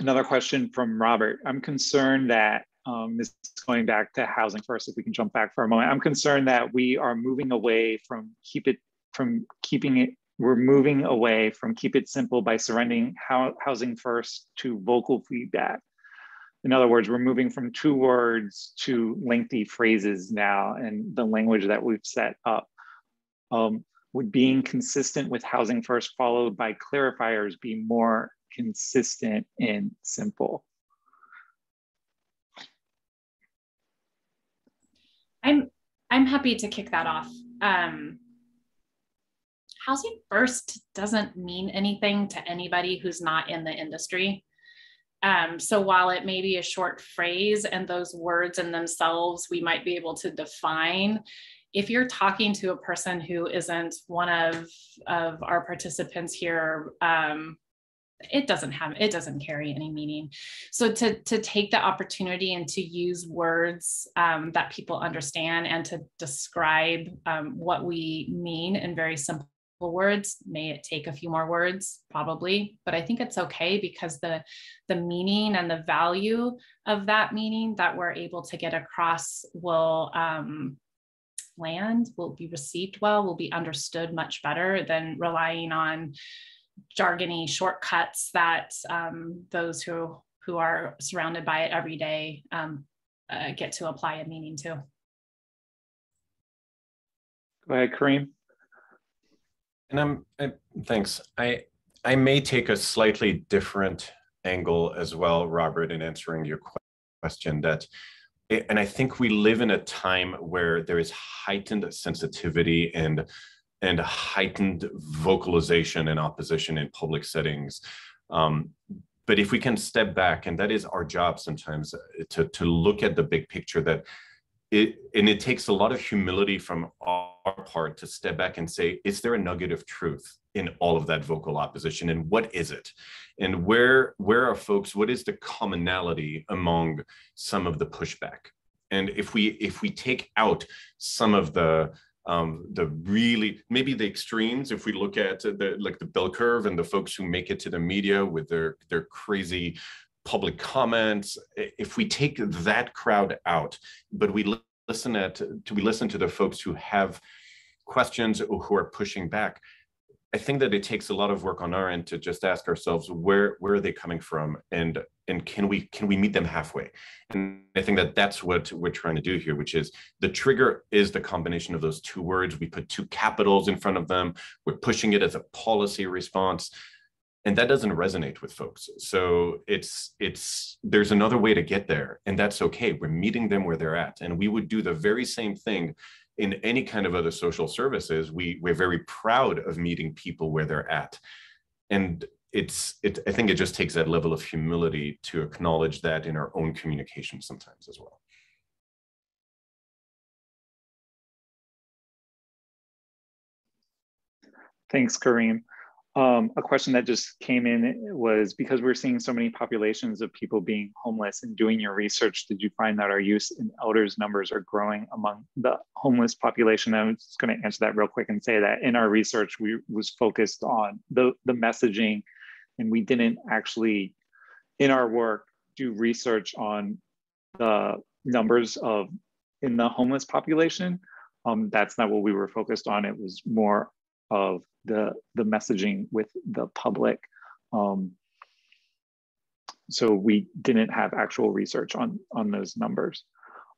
another question from Robert. I'm concerned that um, this is going back to housing first, if we can jump back for a moment. I'm concerned that we are moving away from keep it from keeping it, we're moving away from keep it simple by surrendering housing first to vocal feedback. In other words, we're moving from two words to lengthy phrases now and the language that we've set up. Um, would being consistent with housing first followed by clarifiers be more consistent and simple? I'm I'm happy to kick that off. Um, housing first doesn't mean anything to anybody who's not in the industry. Um, so while it may be a short phrase and those words in themselves we might be able to define, if you're talking to a person who isn't one of, of our participants here, um, it doesn't have it doesn't carry any meaning. So to to take the opportunity and to use words um, that people understand and to describe um, what we mean in very simple words may it take a few more words probably but i think it's okay because the the meaning and the value of that meaning that we're able to get across will um, land will be received well will be understood much better than relying on jargony shortcuts that um, those who who are surrounded by it every day um, uh, get to apply a meaning to. Go ahead kareem and I'm, I, thanks. I I may take a slightly different angle as well, Robert, in answering your question. That, and I think we live in a time where there is heightened sensitivity and and heightened vocalization and opposition in public settings. Um, but if we can step back, and that is our job sometimes, uh, to to look at the big picture, that it and it takes a lot of humility from our part to step back and say is there a nugget of truth in all of that vocal opposition? And what is it? And where where are folks what is the commonality among some of the pushback? And if we if we take out some of the um, the really maybe the extremes if we look at the like the bell curve and the folks who make it to the media with their their crazy public comments if we take that crowd out but we listen at to we listen to the folks who have questions or who are pushing back. I think that it takes a lot of work on our end to just ask ourselves where where are they coming from and and can we can we meet them halfway? And i think that that's what we're trying to do here which is the trigger is the combination of those two words. We put two capitals in front of them. We're pushing it as a policy response and that doesn't resonate with folks. So it's it's there's another way to get there and that's okay. We're meeting them where they're at and we would do the very same thing in any kind of other social services. We we're very proud of meeting people where they're at. And it's it i think it just takes that level of humility to acknowledge that in our own communication sometimes as well. Thanks kareem um, a question that just came in was because we're seeing so many populations of people being homeless and doing your research, did you find that our use in elders numbers are growing among the homeless population? I'm just going to answer that real quick and say that in our research, we was focused on the, the messaging and we didn't actually, in our work, do research on the numbers of in the homeless population. Um, that's not what we were focused on. It was more of the the messaging with the public. Um, so we didn't have actual research on on those numbers.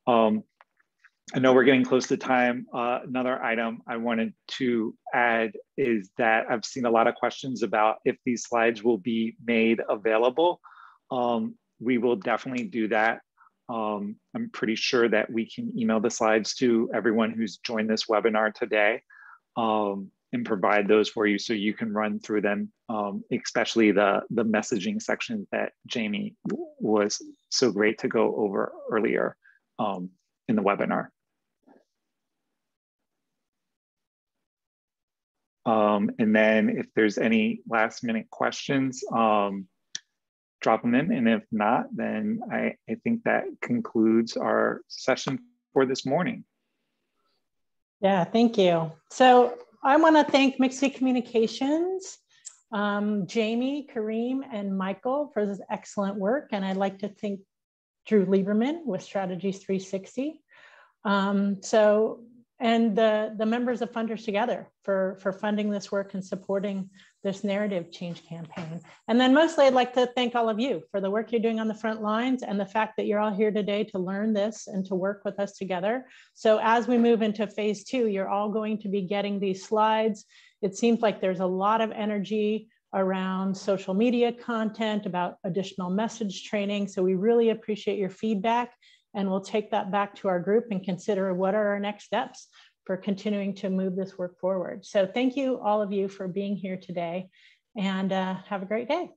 Um, I know we're getting close to time. Uh, another item I wanted to add is that I've seen a lot of questions about if these slides will be made available. Um, we will definitely do that. Um, I'm pretty sure that we can email the slides to everyone who's joined this webinar today. Um, and provide those for you so you can run through them, um, especially the, the messaging section that Jamie was so great to go over earlier um, in the webinar. Um, and then if there's any last minute questions, um, drop them in. And if not, then I, I think that concludes our session for this morning. Yeah, thank you. So I want to thank Mixte Communications, um, Jamie, Kareem, and Michael for this excellent work. And I'd like to thank Drew Lieberman with Strategies 360. Um, so and the, the members of Funders Together for, for funding this work and supporting this narrative change campaign. And then mostly I'd like to thank all of you for the work you're doing on the front lines and the fact that you're all here today to learn this and to work with us together. So as we move into phase two, you're all going to be getting these slides. It seems like there's a lot of energy around social media content, about additional message training. So we really appreciate your feedback and we'll take that back to our group and consider what are our next steps for continuing to move this work forward. So thank you all of you for being here today and uh, have a great day.